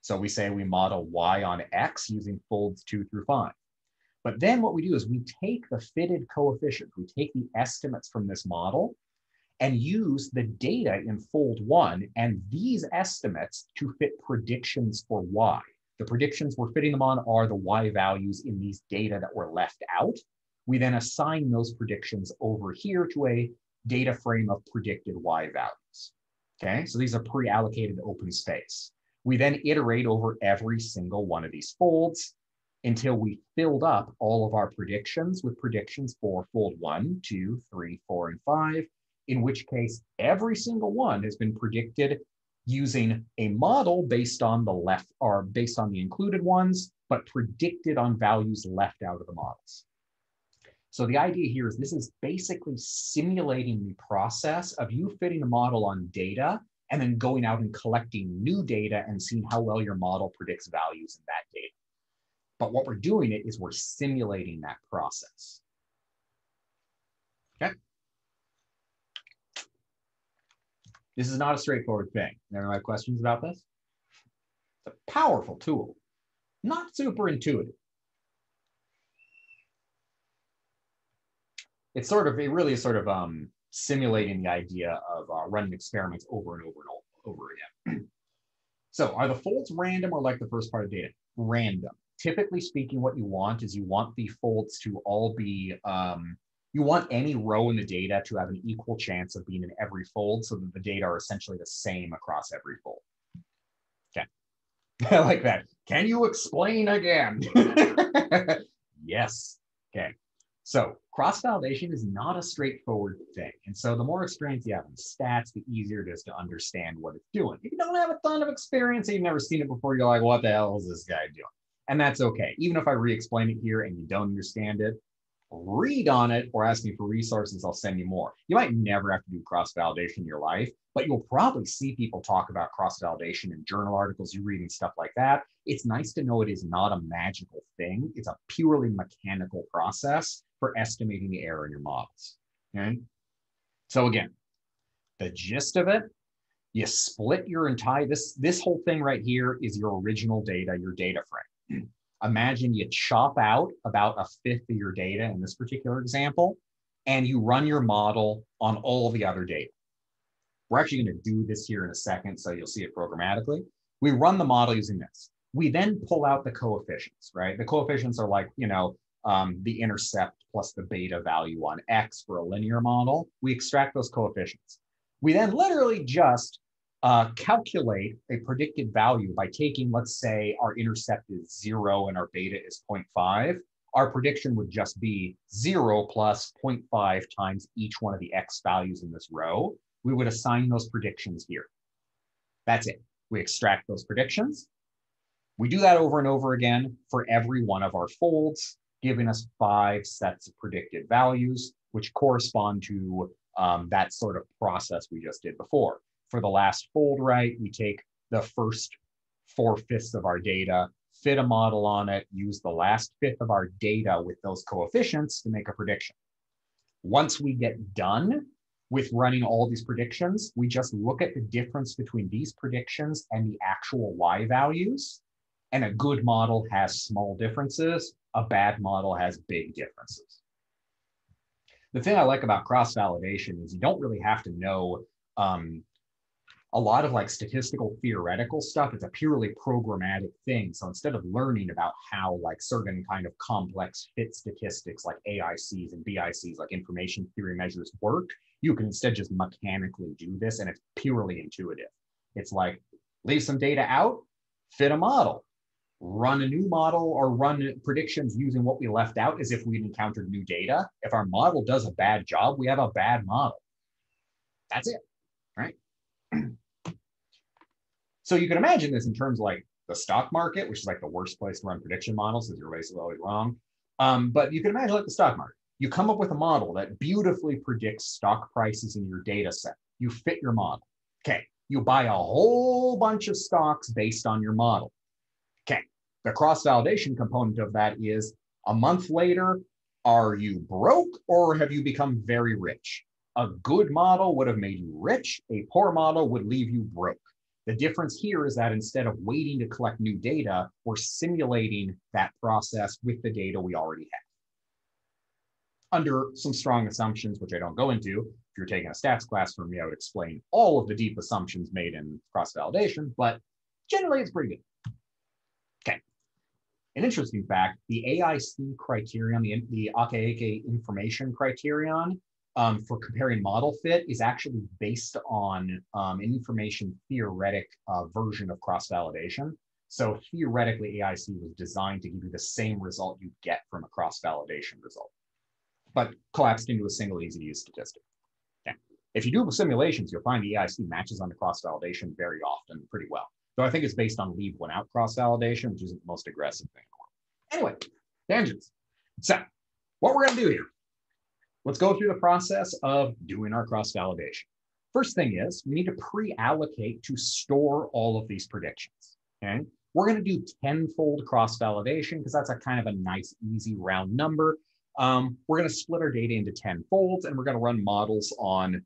so we say we model y on x using folds two through five. But then what we do is we take the fitted coefficients, we take the estimates from this model and use the data in fold one and these estimates to fit predictions for y. The predictions we're fitting them on are the y values in these data that were left out. We then assign those predictions over here to a data frame of predicted y values. Okay, so these are pre-allocated open space. We then iterate over every single one of these folds until we filled up all of our predictions with predictions for fold one, two, three, four, and five, in which case every single one has been predicted using a model based on the left or based on the included ones, but predicted on values left out of the models. So the idea here is this is basically simulating the process of you fitting a model on data and then going out and collecting new data and seeing how well your model predicts values in that data. But what we're doing it is we're simulating that process. Okay. This is not a straightforward thing. There have questions about this? It's a powerful tool, not super intuitive. It's sort of, it really is sort of um, simulating the idea of uh, running experiments over and over and over again. *clears throat* so are the folds random or like the first part of data? Random. Typically speaking, what you want is you want the folds to all be, um, you want any row in the data to have an equal chance of being in every fold so that the data are essentially the same across every fold. Okay. *laughs* I like that. Can you explain again? *laughs* yes. Okay. So cross-validation is not a straightforward thing. And so the more experience you have in stats, the easier it is to understand what it's doing. If you don't have a ton of experience, and you've never seen it before, you're like, what the hell is this guy doing? And that's okay. Even if I re-explain it here and you don't understand it, read on it or ask me for resources, I'll send you more. You might never have to do cross-validation in your life, but you'll probably see people talk about cross-validation in journal articles you read and stuff like that. It's nice to know it is not a magical thing. It's a purely mechanical process for estimating the error in your models. Okay. So again, the gist of it, you split your entire, this, this whole thing right here is your original data, your data frame. *clears throat* Imagine you chop out about a fifth of your data in this particular example, and you run your model on all the other data. We're actually going to do this here in a second, so you'll see it programmatically. We run the model using this. We then pull out the coefficients, right? The coefficients are like, you know, um, the intercept plus the beta value on X for a linear model. We extract those coefficients. We then literally just uh, calculate a predicted value by taking, let's say our intercept is zero and our beta is 0.5. Our prediction would just be zero plus 0.5 times each one of the X values in this row. We would assign those predictions here. That's it. We extract those predictions. We do that over and over again for every one of our folds giving us five sets of predicted values, which correspond to um, that sort of process we just did before. for the last fold right, we take the first four fifths of our data, fit a model on it, use the last fifth of our data with those coefficients to make a prediction. Once we get done with running all these predictions, we just look at the difference between these predictions and the actual Y values. And a good model has small differences, a bad model has big differences. The thing I like about cross validation is you don't really have to know um, a lot of like statistical theoretical stuff. It's a purely programmatic thing. So instead of learning about how like certain kind of complex fit statistics like aics and bics like information theory measures work you can instead just mechanically do this and it's purely intuitive. It's like leave some data out fit a model run a new model or run predictions using what we left out as if we'd encountered new data if our model does a bad job we have a bad model that's it right *clears throat* so you can imagine this in terms like the stock market, which is like the worst place to run prediction models because you're basically always wrong. Um, but you can imagine like the stock market. You come up with a model that beautifully predicts stock prices in your data set. You fit your model. Okay. You buy a whole bunch of stocks based on your model. Okay. The cross validation component of that is a month later, are you broke or have you become very rich? A good model would have made you rich. A poor model would leave you broke. The difference here is that instead of waiting to collect new data, we're simulating that process with the data we already have. Under some strong assumptions, which I don't go into, if you're taking a stats class from me, I would explain all of the deep assumptions made in cross-validation, but generally it's pretty good. An interesting fact, the AIC criterion, the, the Akaike information criterion, um, for comparing model fit is actually based on um, an information theoretic uh, version of cross validation. So theoretically, AIC was designed to give you the same result you get from a cross validation result, but collapsed into a single easy to use statistic. Okay. If you do simulations, you'll find the AIC matches on the cross validation very often pretty well. Though I think it's based on leave one out cross validation, which isn't the most aggressive thing. Anyway, tangents. So what we're going to do here Let's go through the process of doing our cross-validation. First thing is we need to pre-allocate to store all of these predictions, okay? We're gonna do tenfold cross-validation because that's a kind of a nice, easy round number. Um, we're gonna split our data into 10 folds and we're gonna run models on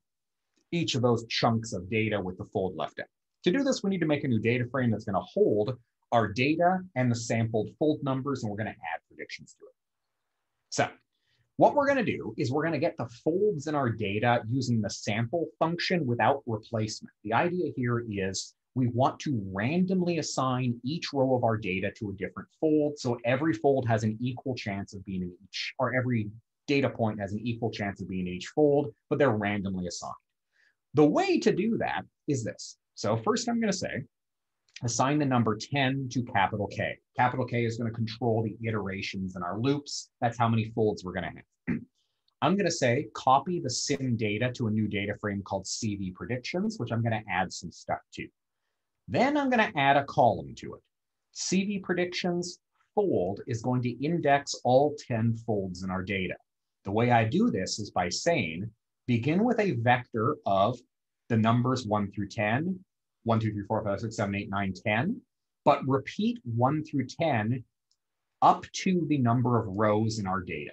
each of those chunks of data with the fold left out. To do this, we need to make a new data frame that's gonna hold our data and the sampled fold numbers, and we're gonna add predictions to it. So what we're going to do is we're going to get the folds in our data using the sample function without replacement. The idea here is we want to randomly assign each row of our data to a different fold. So every fold has an equal chance of being in each, or every data point has an equal chance of being in each fold, but they're randomly assigned. The way to do that is this. So first I'm going to say, assign the number 10 to capital K. Capital K is going to control the iterations in our loops. That's how many folds we're going to have. *clears throat* I'm going to say copy the sim data to a new data frame called CV predictions, which I'm going to add some stuff to. Then I'm going to add a column to it. CV predictions fold is going to index all 10 folds in our data. The way I do this is by saying, begin with a vector of the numbers 1 through 10, 1, 2, 3, 4, 5, 6, 7, 8, 9, 10, but repeat 1 through 10 up to the number of rows in our data.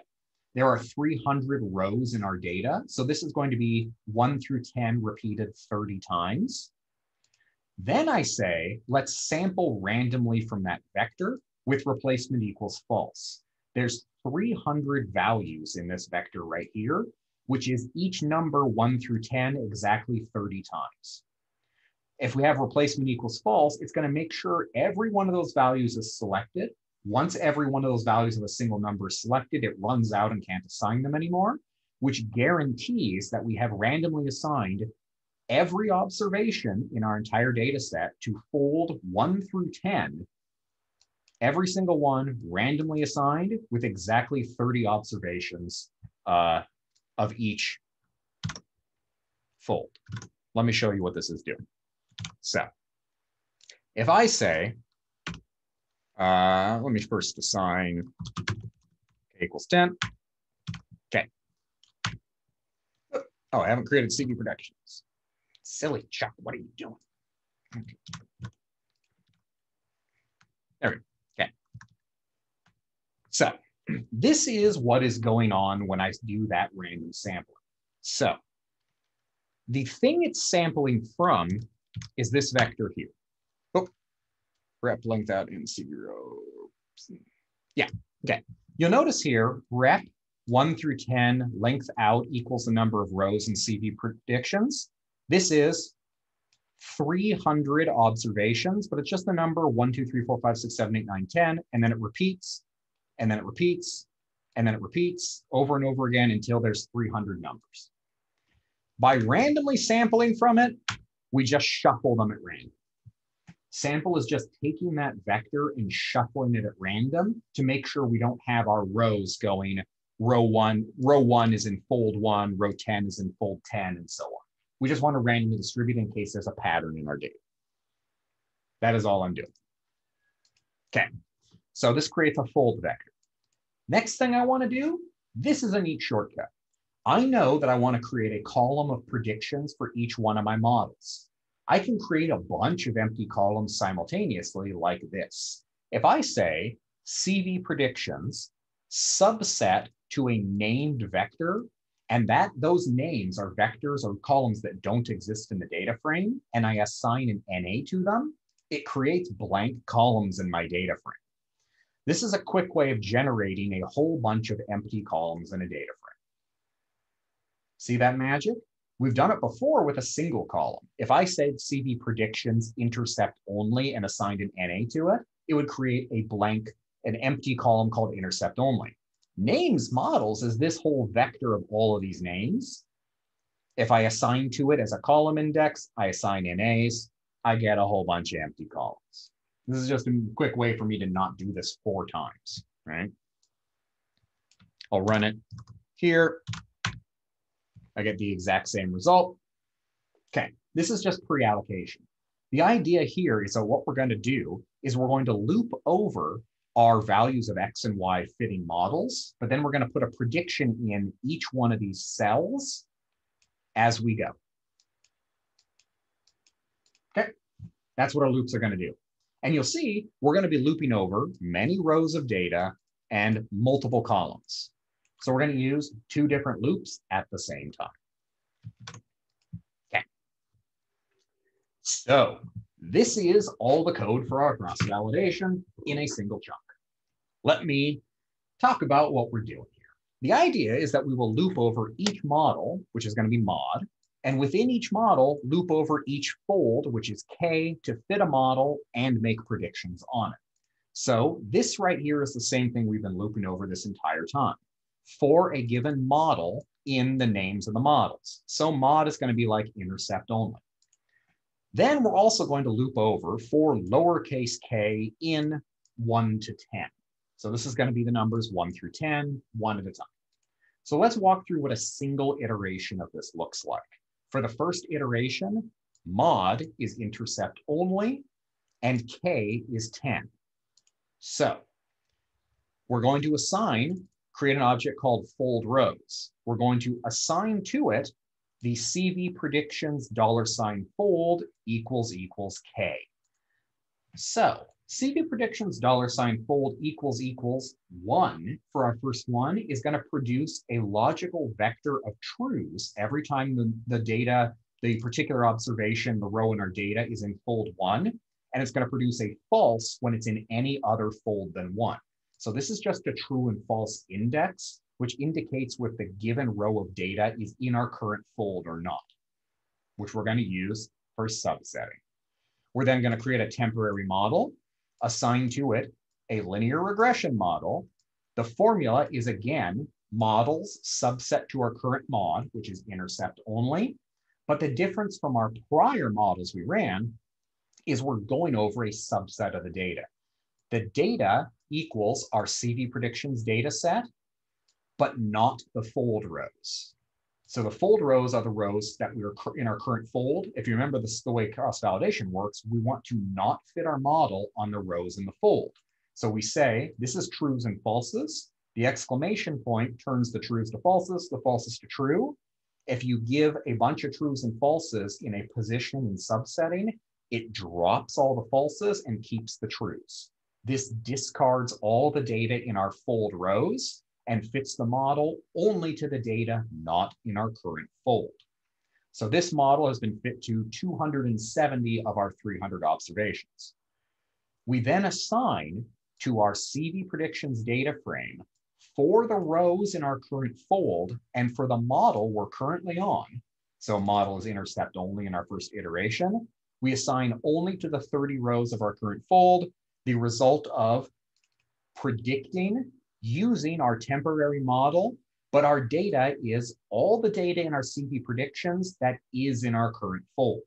There are 300 rows in our data, so this is going to be 1 through 10 repeated 30 times. Then I say, let's sample randomly from that vector with replacement equals false. There's 300 values in this vector right here, which is each number 1 through 10 exactly 30 times. If we have replacement equals false, it's going to make sure every one of those values is selected. Once every one of those values of a single number is selected, it runs out and can't assign them anymore, which guarantees that we have randomly assigned every observation in our entire data set to fold 1 through 10, every single one randomly assigned with exactly 30 observations uh, of each fold. Let me show you what this is doing. So if I say, uh, let me first assign k equals 10. Okay. Oh, I haven't created CV predictions. Silly Chuck, what are you doing? There we go. Okay. So this is what is going on when I do that random sampling. So the thing it's sampling from is this vector here. Oh, rep length out in zero. Yeah, okay. You'll notice here, rep 1 through 10, length out equals the number of rows in CV predictions. This is 300 observations, but it's just the number 1, 2, 3, 4, 5, 6, 7, 8, 9, 10, and then it repeats, and then it repeats, and then it repeats over and over again until there's 300 numbers. By randomly sampling from it, we just shuffle them at random. Sample is just taking that vector and shuffling it at random to make sure we don't have our rows going row one, row one is in fold one, row 10 is in fold 10, and so on. We just want to randomly distribute in case there's a pattern in our data. That is all I'm doing. Okay, so this creates a fold vector. Next thing I want to do, this is a neat shortcut. I know that I want to create a column of predictions for each one of my models. I can create a bunch of empty columns simultaneously like this. If I say CV predictions subset to a named vector, and that those names are vectors or columns that don't exist in the data frame, and I assign an NA to them, it creates blank columns in my data frame. This is a quick way of generating a whole bunch of empty columns in a data frame. See that magic? We've done it before with a single column. If I said CV predictions intercept only and assigned an NA to it, it would create a blank, an empty column called intercept only. Names models is this whole vector of all of these names. If I assign to it as a column index, I assign NAs, I get a whole bunch of empty columns. This is just a quick way for me to not do this four times, right? I'll run it here. I get the exact same result. Okay, this is just pre-allocation. The idea here is that what we're going to do is we're going to loop over our values of X and Y fitting models, but then we're going to put a prediction in each one of these cells as we go. Okay, that's what our loops are going to do. And you'll see we're going to be looping over many rows of data and multiple columns. So we're going to use two different loops at the same time. Okay. So this is all the code for our cross-validation in a single chunk. Let me talk about what we're doing here. The idea is that we will loop over each model, which is going to be mod, and within each model, loop over each fold, which is K, to fit a model and make predictions on it. So this right here is the same thing we've been looping over this entire time for a given model in the names of the models. So mod is going to be like intercept only. Then we're also going to loop over for lowercase k in 1 to 10. So this is going to be the numbers 1 through 10, one at a time. So let's walk through what a single iteration of this looks like. For the first iteration, mod is intercept only, and k is 10. So we're going to assign create an object called fold rows. We're going to assign to it the CV predictions dollar sign fold equals equals K. So CV predictions dollar sign fold equals equals one for our first one is going to produce a logical vector of trues every time the, the data, the particular observation, the row in our data is in fold one, and it's going to produce a false when it's in any other fold than one. So this is just a true and false index, which indicates if the given row of data is in our current fold or not, which we're going to use for subsetting. We're then going to create a temporary model, assign to it a linear regression model. The formula is again, models subset to our current mod, which is intercept only. But the difference from our prior models we ran is we're going over a subset of the data. The data equals our CV predictions data set, but not the fold rows. So the fold rows are the rows that we are in our current fold. If you remember this, the way cross-validation works, we want to not fit our model on the rows in the fold. So we say, this is trues and falses. The exclamation point turns the trues to falses, the falses to true. If you give a bunch of trues and falses in a position and subsetting, it drops all the falses and keeps the trues. This discards all the data in our fold rows and fits the model only to the data not in our current fold. So this model has been fit to 270 of our 300 observations. We then assign to our CV predictions data frame for the rows in our current fold and for the model we're currently on. So model is intercept only in our first iteration. We assign only to the 30 rows of our current fold the result of predicting using our temporary model, but our data is all the data in our CV predictions that is in our current fold.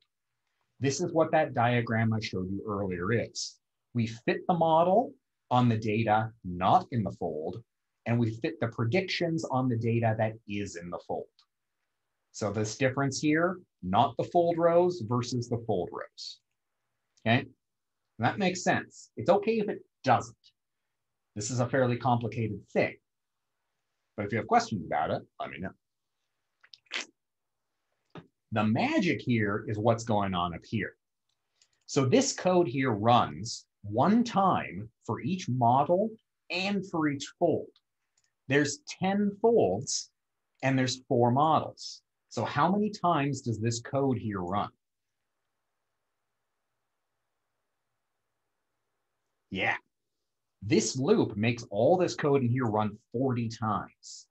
This is what that diagram I showed you earlier is. We fit the model on the data not in the fold, and we fit the predictions on the data that is in the fold. So this difference here, not the fold rows versus the fold rows. Okay, that makes sense. It's okay if it doesn't. This is a fairly complicated thing. But if you have questions about it, let me know. The magic here is what's going on up here. So this code here runs one time for each model and for each fold. There's 10 folds and there's four models. So how many times does this code here run? Yeah, this loop makes all this code in here run 40 times.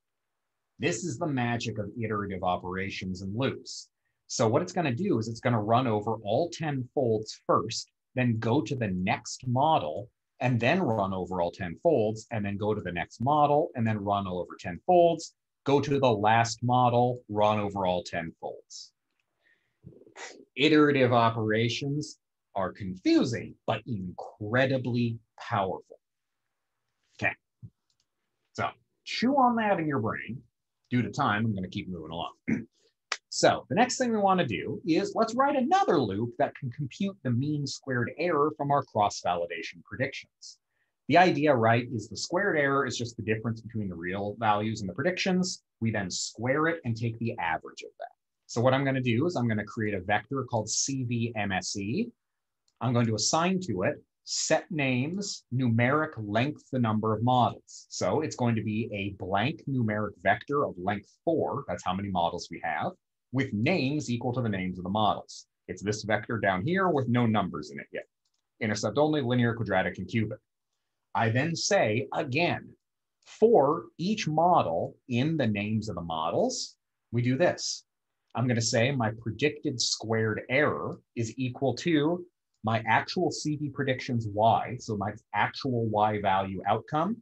This is the magic of iterative operations and loops. So what it's going to do is it's going to run over all 10 folds first, then go to the next model, and then run over all 10 folds, and then go to the next model, and then run all over 10 folds, go to the last model, run over all 10 folds. Iterative operations are confusing, but incredibly powerful. So chew on that in your brain. Due to time, I'm going to keep moving along. *clears throat* so the next thing we want to do is let's write another loop that can compute the mean squared error from our cross-validation predictions. The idea, right, is the squared error is just the difference between the real values and the predictions. We then square it and take the average of that. So what I'm going to do is I'm going to create a vector called CVMSE. I'm going to assign to it set names, numeric length, the number of models. So it's going to be a blank numeric vector of length four, that's how many models we have, with names equal to the names of the models. It's this vector down here with no numbers in it yet. Intercept only, linear, quadratic, and cubic. I then say, again, for each model in the names of the models, we do this. I'm going to say my predicted squared error is equal to my actual CV predictions Y, so my actual Y value outcome,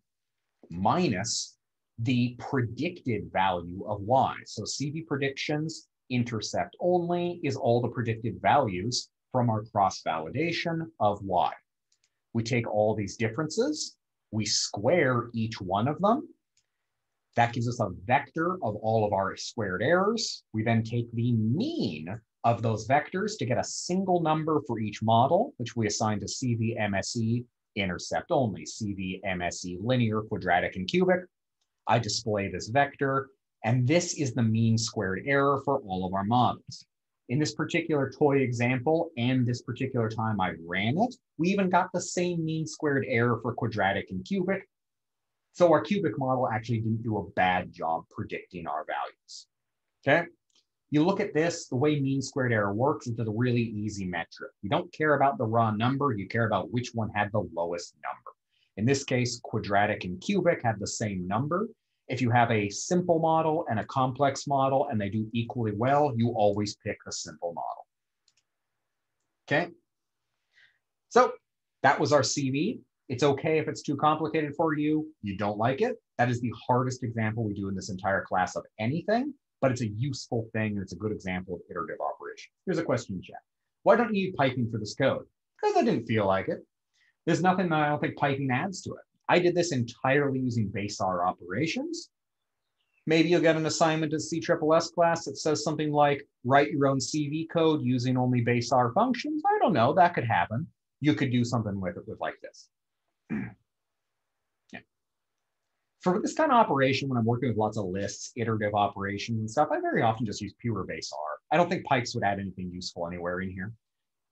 minus the predicted value of Y. So CV predictions intercept only is all the predicted values from our cross-validation of Y. We take all these differences, we square each one of them. That gives us a vector of all of our squared errors. We then take the mean of those vectors to get a single number for each model, which we assign to CVMSE intercept only, CVMSE linear, quadratic, and cubic. I display this vector, and this is the mean squared error for all of our models. In this particular toy example and this particular time I ran it, we even got the same mean squared error for quadratic and cubic. So our cubic model actually didn't do a bad job predicting our values. Okay, you look at this, the way mean squared error works, it's a really easy metric. You don't care about the raw number, you care about which one had the lowest number. In this case, quadratic and cubic have the same number. If you have a simple model and a complex model and they do equally well, you always pick the simple model. Okay, so that was our CV. It's okay if it's too complicated for you, you don't like it. That is the hardest example we do in this entire class of anything but it's a useful thing and it's a good example of iterative operation. Here's a question in chat. Why don't you use piping for this code? Because I didn't feel like it. There's nothing that I don't think piping adds to it. I did this entirely using base R operations. Maybe you'll get an assignment in CSSS class that says something like write your own CV code using only base R functions. I don't know, that could happen. You could do something with it with like this. *clears throat* for this kind of operation, when I'm working with lots of lists, iterative operations and stuff, I very often just use pure base R. I don't think pipes would add anything useful anywhere in here.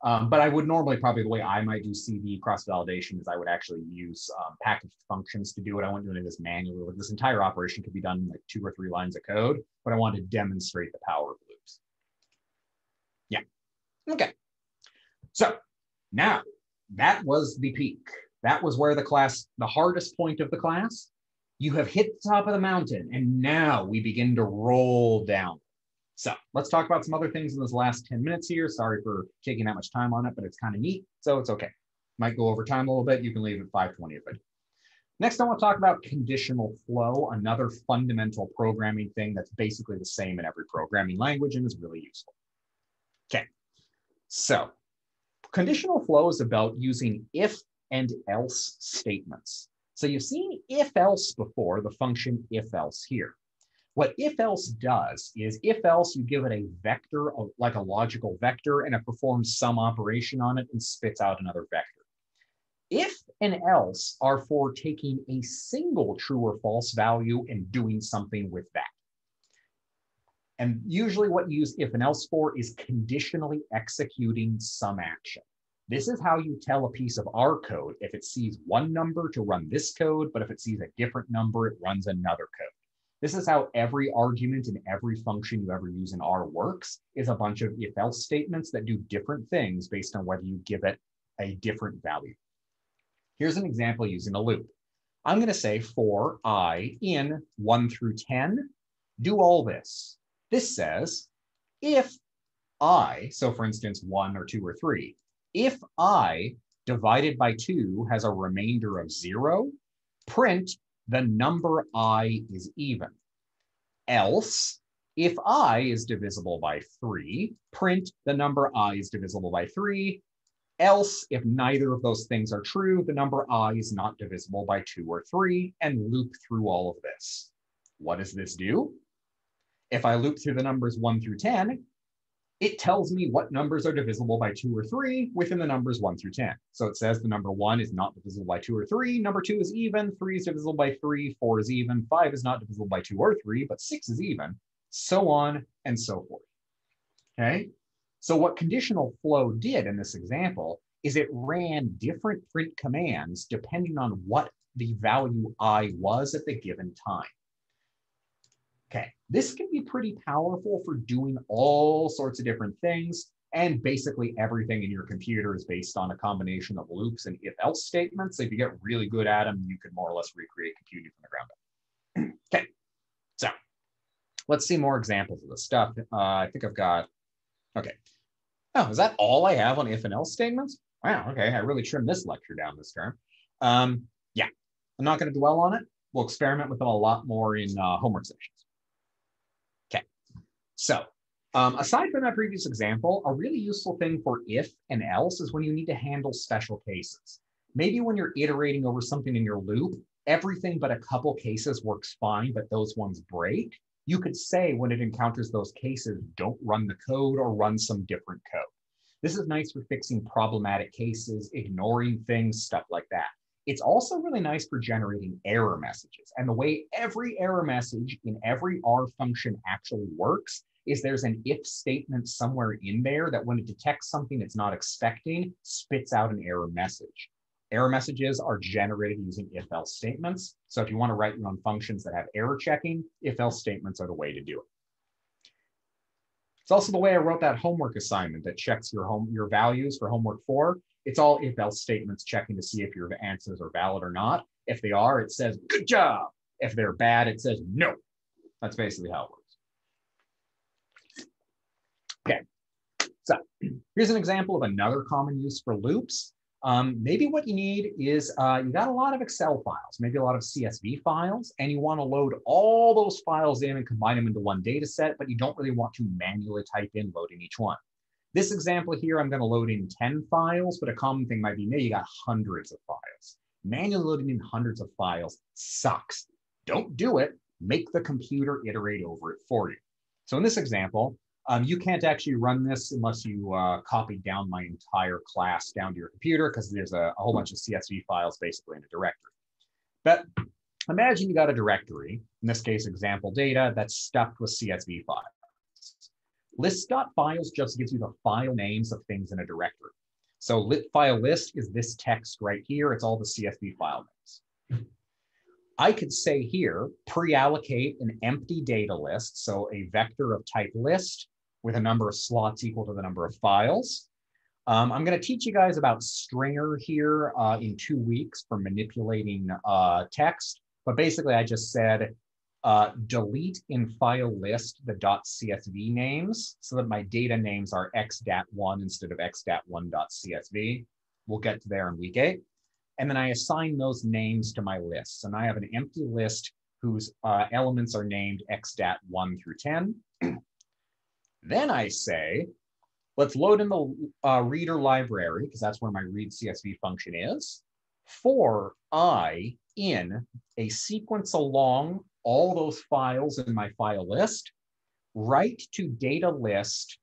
Um, but I would normally probably the way I might do CV cross validation is I would actually use um, packaged functions to do it. I wouldn't do any of this manually. Like this entire operation could be done in like two or three lines of code, but I wanted to demonstrate the power of loops. Yeah. Okay. So now that was the peak. That was where the class, the hardest point of the class. You have hit the top of the mountain, and now we begin to roll down. So let's talk about some other things in this last 10 minutes here. Sorry for taking that much time on it, but it's kind of neat, so it's okay. Might go over time a little bit. You can leave at 520 if I. Next, I want to talk about conditional flow, another fundamental programming thing that's basically the same in every programming language and is really useful. Okay, so conditional flow is about using if and else statements. So you've seen if else before, the function if else here. What if else does is if else you give it a vector, of, like a logical vector, and it performs some operation on it and spits out another vector. If and else are for taking a single true or false value and doing something with that. And usually what you use if and else for is conditionally executing some action. This is how you tell a piece of R code if it sees one number to run this code, but if it sees a different number, it runs another code. This is how every argument in every function you ever use in R works, is a bunch of if-else statements that do different things based on whether you give it a different value. Here's an example using a loop. I'm going to say for i in 1 through 10, do all this. This says if i, so for instance, 1 or 2 or 3, if i divided by 2 has a remainder of 0, print the number i is even. Else, if i is divisible by 3, print the number i is divisible by 3. Else, if neither of those things are true, the number i is not divisible by 2 or 3, and loop through all of this. What does this do? If I loop through the numbers 1 through 10, it tells me what numbers are divisible by two or three within the numbers one through 10. So it says the number one is not divisible by two or three, number two is even, three is divisible by three, four is even, five is not divisible by two or three, but six is even, so on and so forth. Okay, so what conditional flow did in this example is it ran different print commands depending on what the value i was at the given time. Okay, this can be pretty powerful for doing all sorts of different things. And basically everything in your computer is based on a combination of loops and if-else statements. If you get really good at them, you can more or less recreate computing from the ground up. *clears throat* okay, so let's see more examples of this stuff. Uh, I think I've got, okay. Oh, is that all I have on if and else statements? Wow, okay, I really trimmed this lecture down this term. Um, yeah, I'm not gonna dwell on it. We'll experiment with them a lot more in uh, homework sessions. So um, aside from that previous example, a really useful thing for if and else is when you need to handle special cases. Maybe when you're iterating over something in your loop, everything but a couple cases works fine, but those ones break. You could say when it encounters those cases, don't run the code or run some different code. This is nice for fixing problematic cases, ignoring things, stuff like that. It's also really nice for generating error messages. And the way every error message in every R function actually works is there's an if statement somewhere in there that when it detects something it's not expecting, spits out an error message. Error messages are generated using if-else statements. So if you want to write your own functions that have error checking, if-else statements are the way to do it. It's also the way I wrote that homework assignment that checks your home your values for homework four. It's all if-else statements checking to see if your answers are valid or not. If they are, it says good job. If they're bad, it says no. That's basically how it works. Okay, so *clears throat* here's an example of another common use for loops. Um, maybe what you need is uh, you got a lot of Excel files, maybe a lot of CSV files, and you want to load all those files in and combine them into one data set, but you don't really want to manually type in loading each one. This example here, I'm going to load in 10 files, but a common thing might be maybe you got hundreds of files. Manually loading in hundreds of files sucks. Don't do it. Make the computer iterate over it for you. So in this example, um, you can't actually run this unless you uh, copy down my entire class down to your computer because there's a, a, whole bunch of CSV files basically in a directory. But Imagine you got a directory, in this case, example data, that's stuffed with CSV files. List.files just gives you the file names of things in a directory. So lit file list is this text right here. It's all the CSV file names. I could say here, pre-allocate an empty data list, so a vector of type list with a number of slots equal to the number of files. Um, I'm going to teach you guys about stringr here uh, in two weeks for manipulating uh, text. But basically, I just said uh, delete in file list the .csv names so that my data names are xdat1 instead of xdat1.csv. We'll get to there in week eight. And then I assign those names to my lists. And I have an empty list whose uh, elements are named xdat1 through 10. Then I say, let's load in the uh, readr library, because that's where my read CSV function is, for i in a sequence along all those files in my file list, write to data list,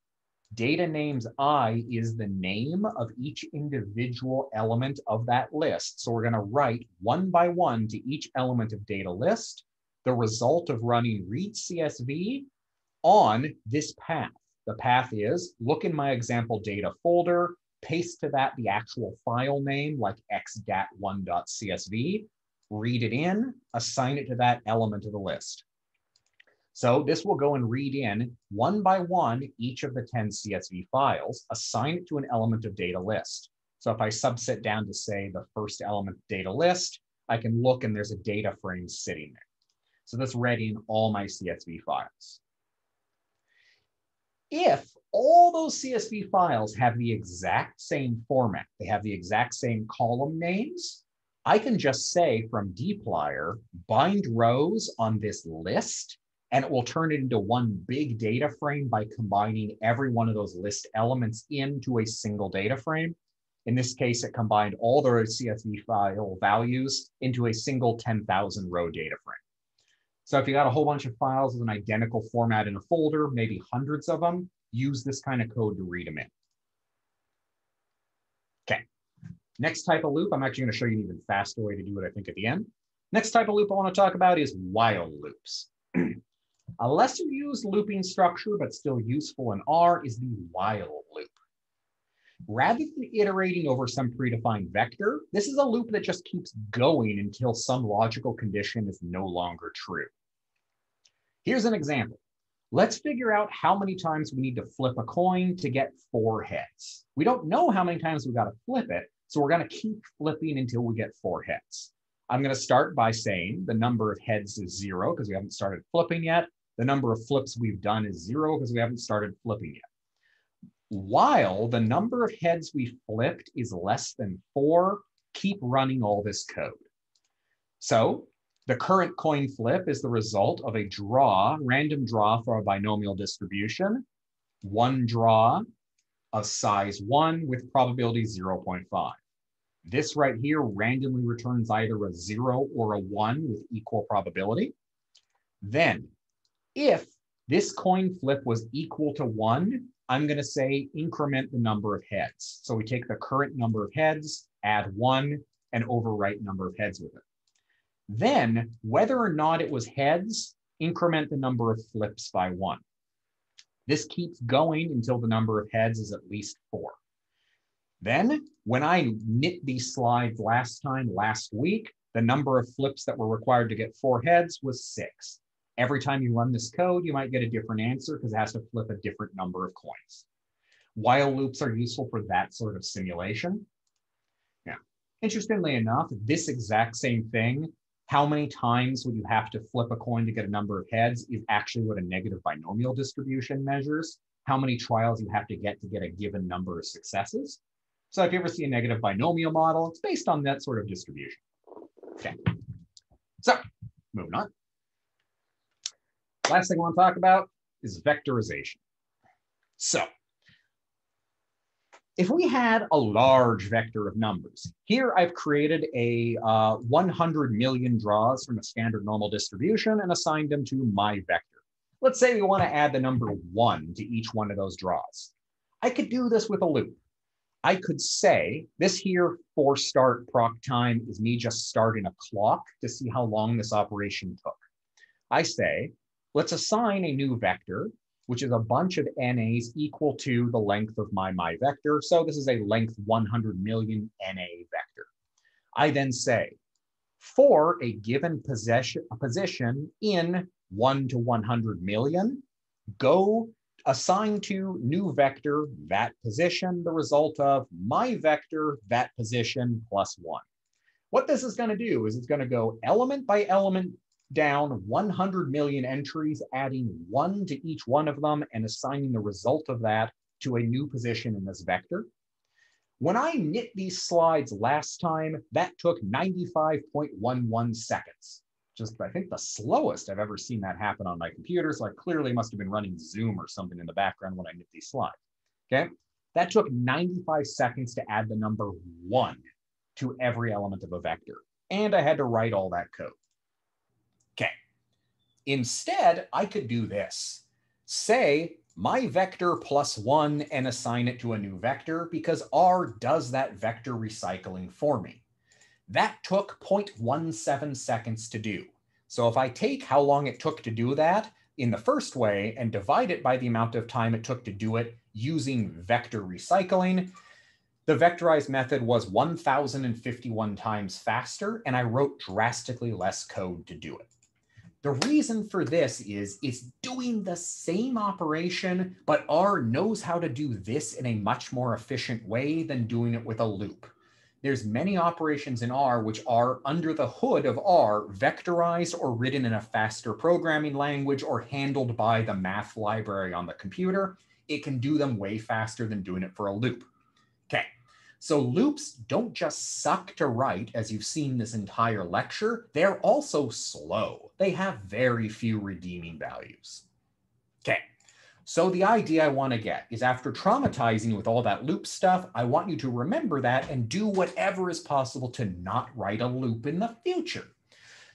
data names I is the name of each individual element of that list. So we're gonna write one by one to each element of data list, the result of running read CSV on this path. The path is look in my example data folder, paste to that the actual file name like xdat1.csv, read it in, assign it to that element of the list. So this will go and read in one by one each of the 10 CSV files, assign it to an element of data list. So if I subset down to say the first element data list, I can look and there's a data frame sitting there. So that's read in all my CSV files. If all those CSV files have the exact same format, they have the exact same column names, I can just say from dplyr, bind rows on this list, and it will turn it into one big data frame by combining every one of those list elements into a single data frame. In this case, it combined all the CSV file values into a single 10,000 row data frame. So if you got a whole bunch of files with an identical format in a folder, maybe hundreds of them, use this kind of code to read them in. Okay, next type of loop, I'm actually going to show you an even faster way to do it, I think, at the end. Next type of loop I want to talk about is while loops. *clears throat* a lesser used looping structure, but still useful in R, is the while loop. Rather than iterating over some predefined vector, this is a loop that just keeps going until some logical condition is no longer true. Here's an example. Let's figure out how many times we need to flip a coin to get four heads. We don't know how many times we've got to flip it, so we're going to keep flipping until we get four heads. I'm going to start by saying the number of heads is zero because we haven't started flipping yet. The number of flips we've done is zero because we haven't started flipping yet. While the number of heads we flipped is less than four, keep running all this code. So the current coin flip is the result of a draw, random draw for a binomial distribution. One draw of size one with probability 0.5. This right here randomly returns either a zero or a one with equal probability. Then if this coin flip was equal to one, I'm gonna say increment the number of heads. So we take the current number of heads, add one, and overwrite number of heads with it. Then whether or not it was heads, increment the number of flips by one. This keeps going until the number of heads is at least four. Then, when I knit these slides last time, last week, the number of flips that were required to get four heads was six. Every time you run this code, you might get a different answer because it has to flip a different number of coins. While loops are useful for that sort of simulation. Now, interestingly enough, this exact same thing how many times would you have to flip a coin to get a number of heads is actually what a negative binomial distribution measures. How many trials you have to get to get a given number of successes. So if you ever see a negative binomial model, it's based on that sort of distribution. Okay, so moving on. Last thing I want to talk about is vectorization. So if we had a large vector of numbers, here I've created a uh, 100 million draws from a standard normal distribution and assigned them to my vector. Let's say we want to add the number one to each one of those draws. I could do this with a loop. I could say this here for start proc time is me just starting a clock to see how long this operation took. I say, let's assign a new vector, which is a bunch of NAs equal to the length of my my vector. So this is a length 100 million NA vector. I then say, for a given possession, a position in 1 to 100 million, go assign to new vector that position the result of my vector that position plus 1. What this is going to do is it's going to go element by element down 100 million entries, adding 1 to each one of them and assigning the result of that to a new position in this vector. When I knit these slides last time, that took 95.11 seconds. Just, I think, the slowest I've ever seen that happen on my computer. So I clearly must have been running Zoom or something in the background when I knit these slides. Okay. That took 95 seconds to add the number one to every element of a vector. And I had to write all that code. Instead, I could do this. Say my vector plus one and assign it to a new vector because R does that vector recycling for me. That took 0.17 seconds to do. So if I take how long it took to do that in the first way and divide it by the amount of time it took to do it using vector recycling, the vectorized method was 1,051 times faster, and I wrote drastically less code to do it. The reason for this is it's doing the same operation, but R knows how to do this in a much more efficient way than doing it with a loop. There's many operations in R which are under the hood of R vectorized or written in a faster programming language or handled by the math library on the computer. It can do them way faster than doing it for a loop. So loops don't just suck to write, as you've seen this entire lecture, they're also slow. They have very few redeeming values. Okay, so the idea I want to get is after traumatizing with all that loop stuff, I want you to remember that and do whatever is possible to not write a loop in the future.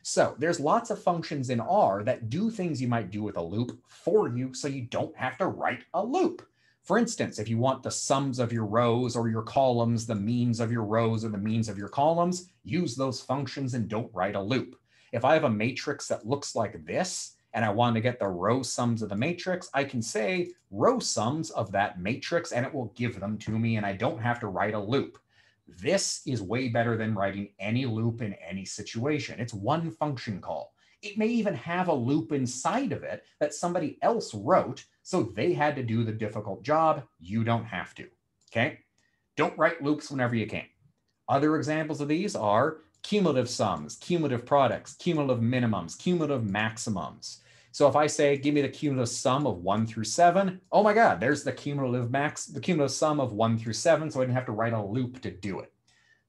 So there's lots of functions in R that do things you might do with a loop for you so you don't have to write a loop. For instance, if you want the sums of your rows or your columns, the means of your rows or the means of your columns, use those functions and don't write a loop. If I have a matrix that looks like this, and I want to get the row sums of the matrix, I can say row sums of that matrix and it will give them to me and I don't have to write a loop. This is way better than writing any loop in any situation. It's one function call. It may even have a loop inside of it that somebody else wrote so they had to do the difficult job. You don't have to. Okay. Don't write loops whenever you can. Other examples of these are cumulative sums, cumulative products, cumulative minimums, cumulative maximums. So if I say, give me the cumulative sum of one through seven, oh my God, there's the cumulative max, the cumulative sum of one through seven. So I didn't have to write a loop to do it.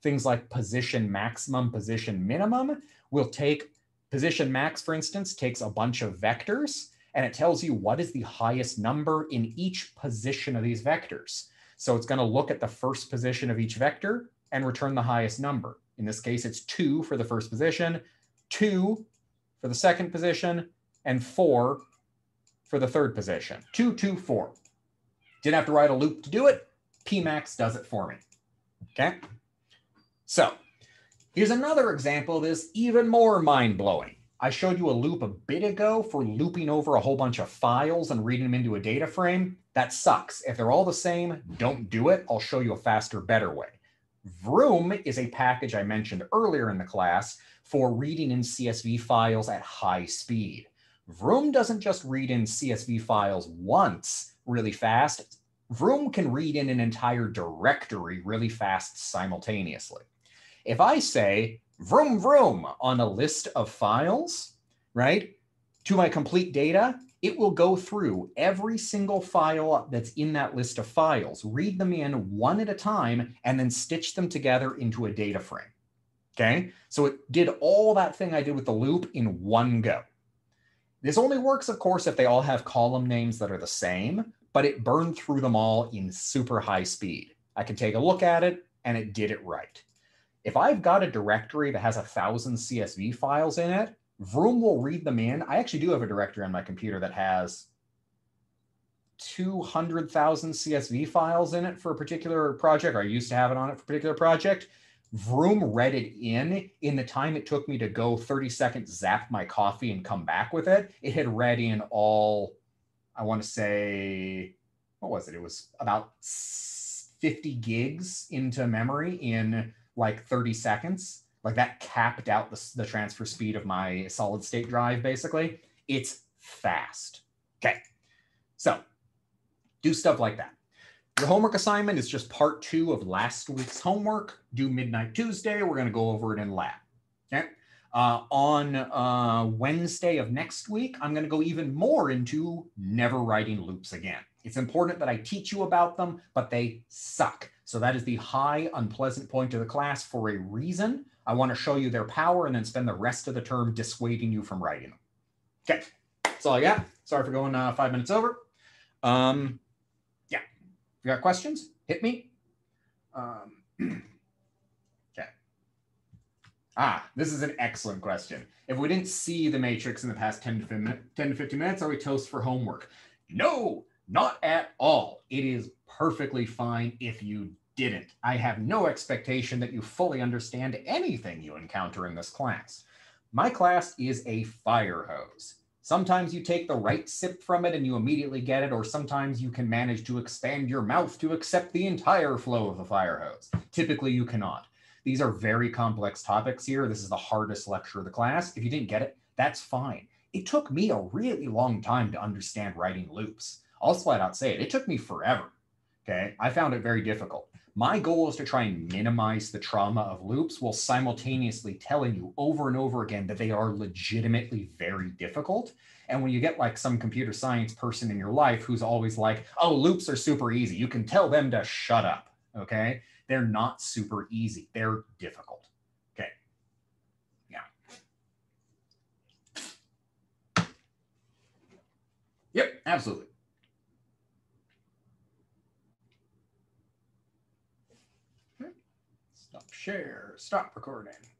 Things like position maximum, position minimum will take position max, for instance, takes a bunch of vectors and it tells you what is the highest number in each position of these vectors. So it's going to look at the first position of each vector and return the highest number. In this case, it's two for the first position, two for the second position, and four for the third position. Two, two, four. Didn't have to write a loop to do it. Pmax does it for me. Okay. So here's another example that's even more mind blowing. I showed you a loop a bit ago for looping over a whole bunch of files and reading them into a data frame. That sucks. If they're all the same, don't do it. I'll show you a faster, better way. Vroom is a package I mentioned earlier in the class for reading in CSV files at high speed. Vroom doesn't just read in CSV files once really fast. Vroom can read in an entire directory really fast simultaneously. If I say vroom vroom on a list of files, right, to my complete data, it will go through every single file that's in that list of files, read them in one at a time, and then stitch them together into a data frame. Okay, so it did all that thing I did with the loop in one go. This only works, of course, if they all have column names that are the same, but it burned through them all in super high speed. I can take a look at it and it did it right. If I've got a directory that has a thousand CSV files in it, Vroom will read them in. I actually do have a directory on my computer that has 200,000 CSV files in it for a particular project, or I used to have it on it for a particular project. Vroom read it in in the time it took me to go 30 seconds, zap my coffee, and come back with it. It had read in all, I want to say, what was it? It was about 50 gigs into memory in like 30 seconds. Like that capped out the, the transfer speed of my solid state drive, basically. It's fast. Okay. So do stuff like that. Your homework assignment is just part two of last week's homework, Due midnight Tuesday. We're going to go over it in lab. Okay. Uh, on uh, Wednesday of next week, I'm going to go even more into never writing loops again. It's important that I teach you about them, but they suck. So that is the high unpleasant point of the class for a reason. I want to show you their power and then spend the rest of the term dissuading you from writing them. Okay, that's all I got. Sorry for going uh, five minutes over. Um, yeah. you got questions? Hit me. Um, *clears throat* okay. Ah, this is an excellent question. If we didn't see the matrix in the past 10 to 15, 10 to 15 minutes, are we toast for homework? No, not at all. It is perfectly fine if you didn't. I have no expectation that you fully understand anything you encounter in this class. My class is a fire hose. Sometimes you take the right sip from it and you immediately get it, or sometimes you can manage to expand your mouth to accept the entire flow of the fire hose. Typically, you cannot. These are very complex topics here. This is the hardest lecture of the class. If you didn't get it, that's fine. It took me a really long time to understand writing loops. I'll flat out say it. It took me forever. Okay. I found it very difficult. My goal is to try and minimize the trauma of loops while simultaneously telling you over and over again that they are legitimately very difficult. And when you get like some computer science person in your life who's always like, oh, loops are super easy, you can tell them to shut up. Okay. They're not super easy, they're difficult. Okay. Yeah. Yep, absolutely. Stop share, stop recording.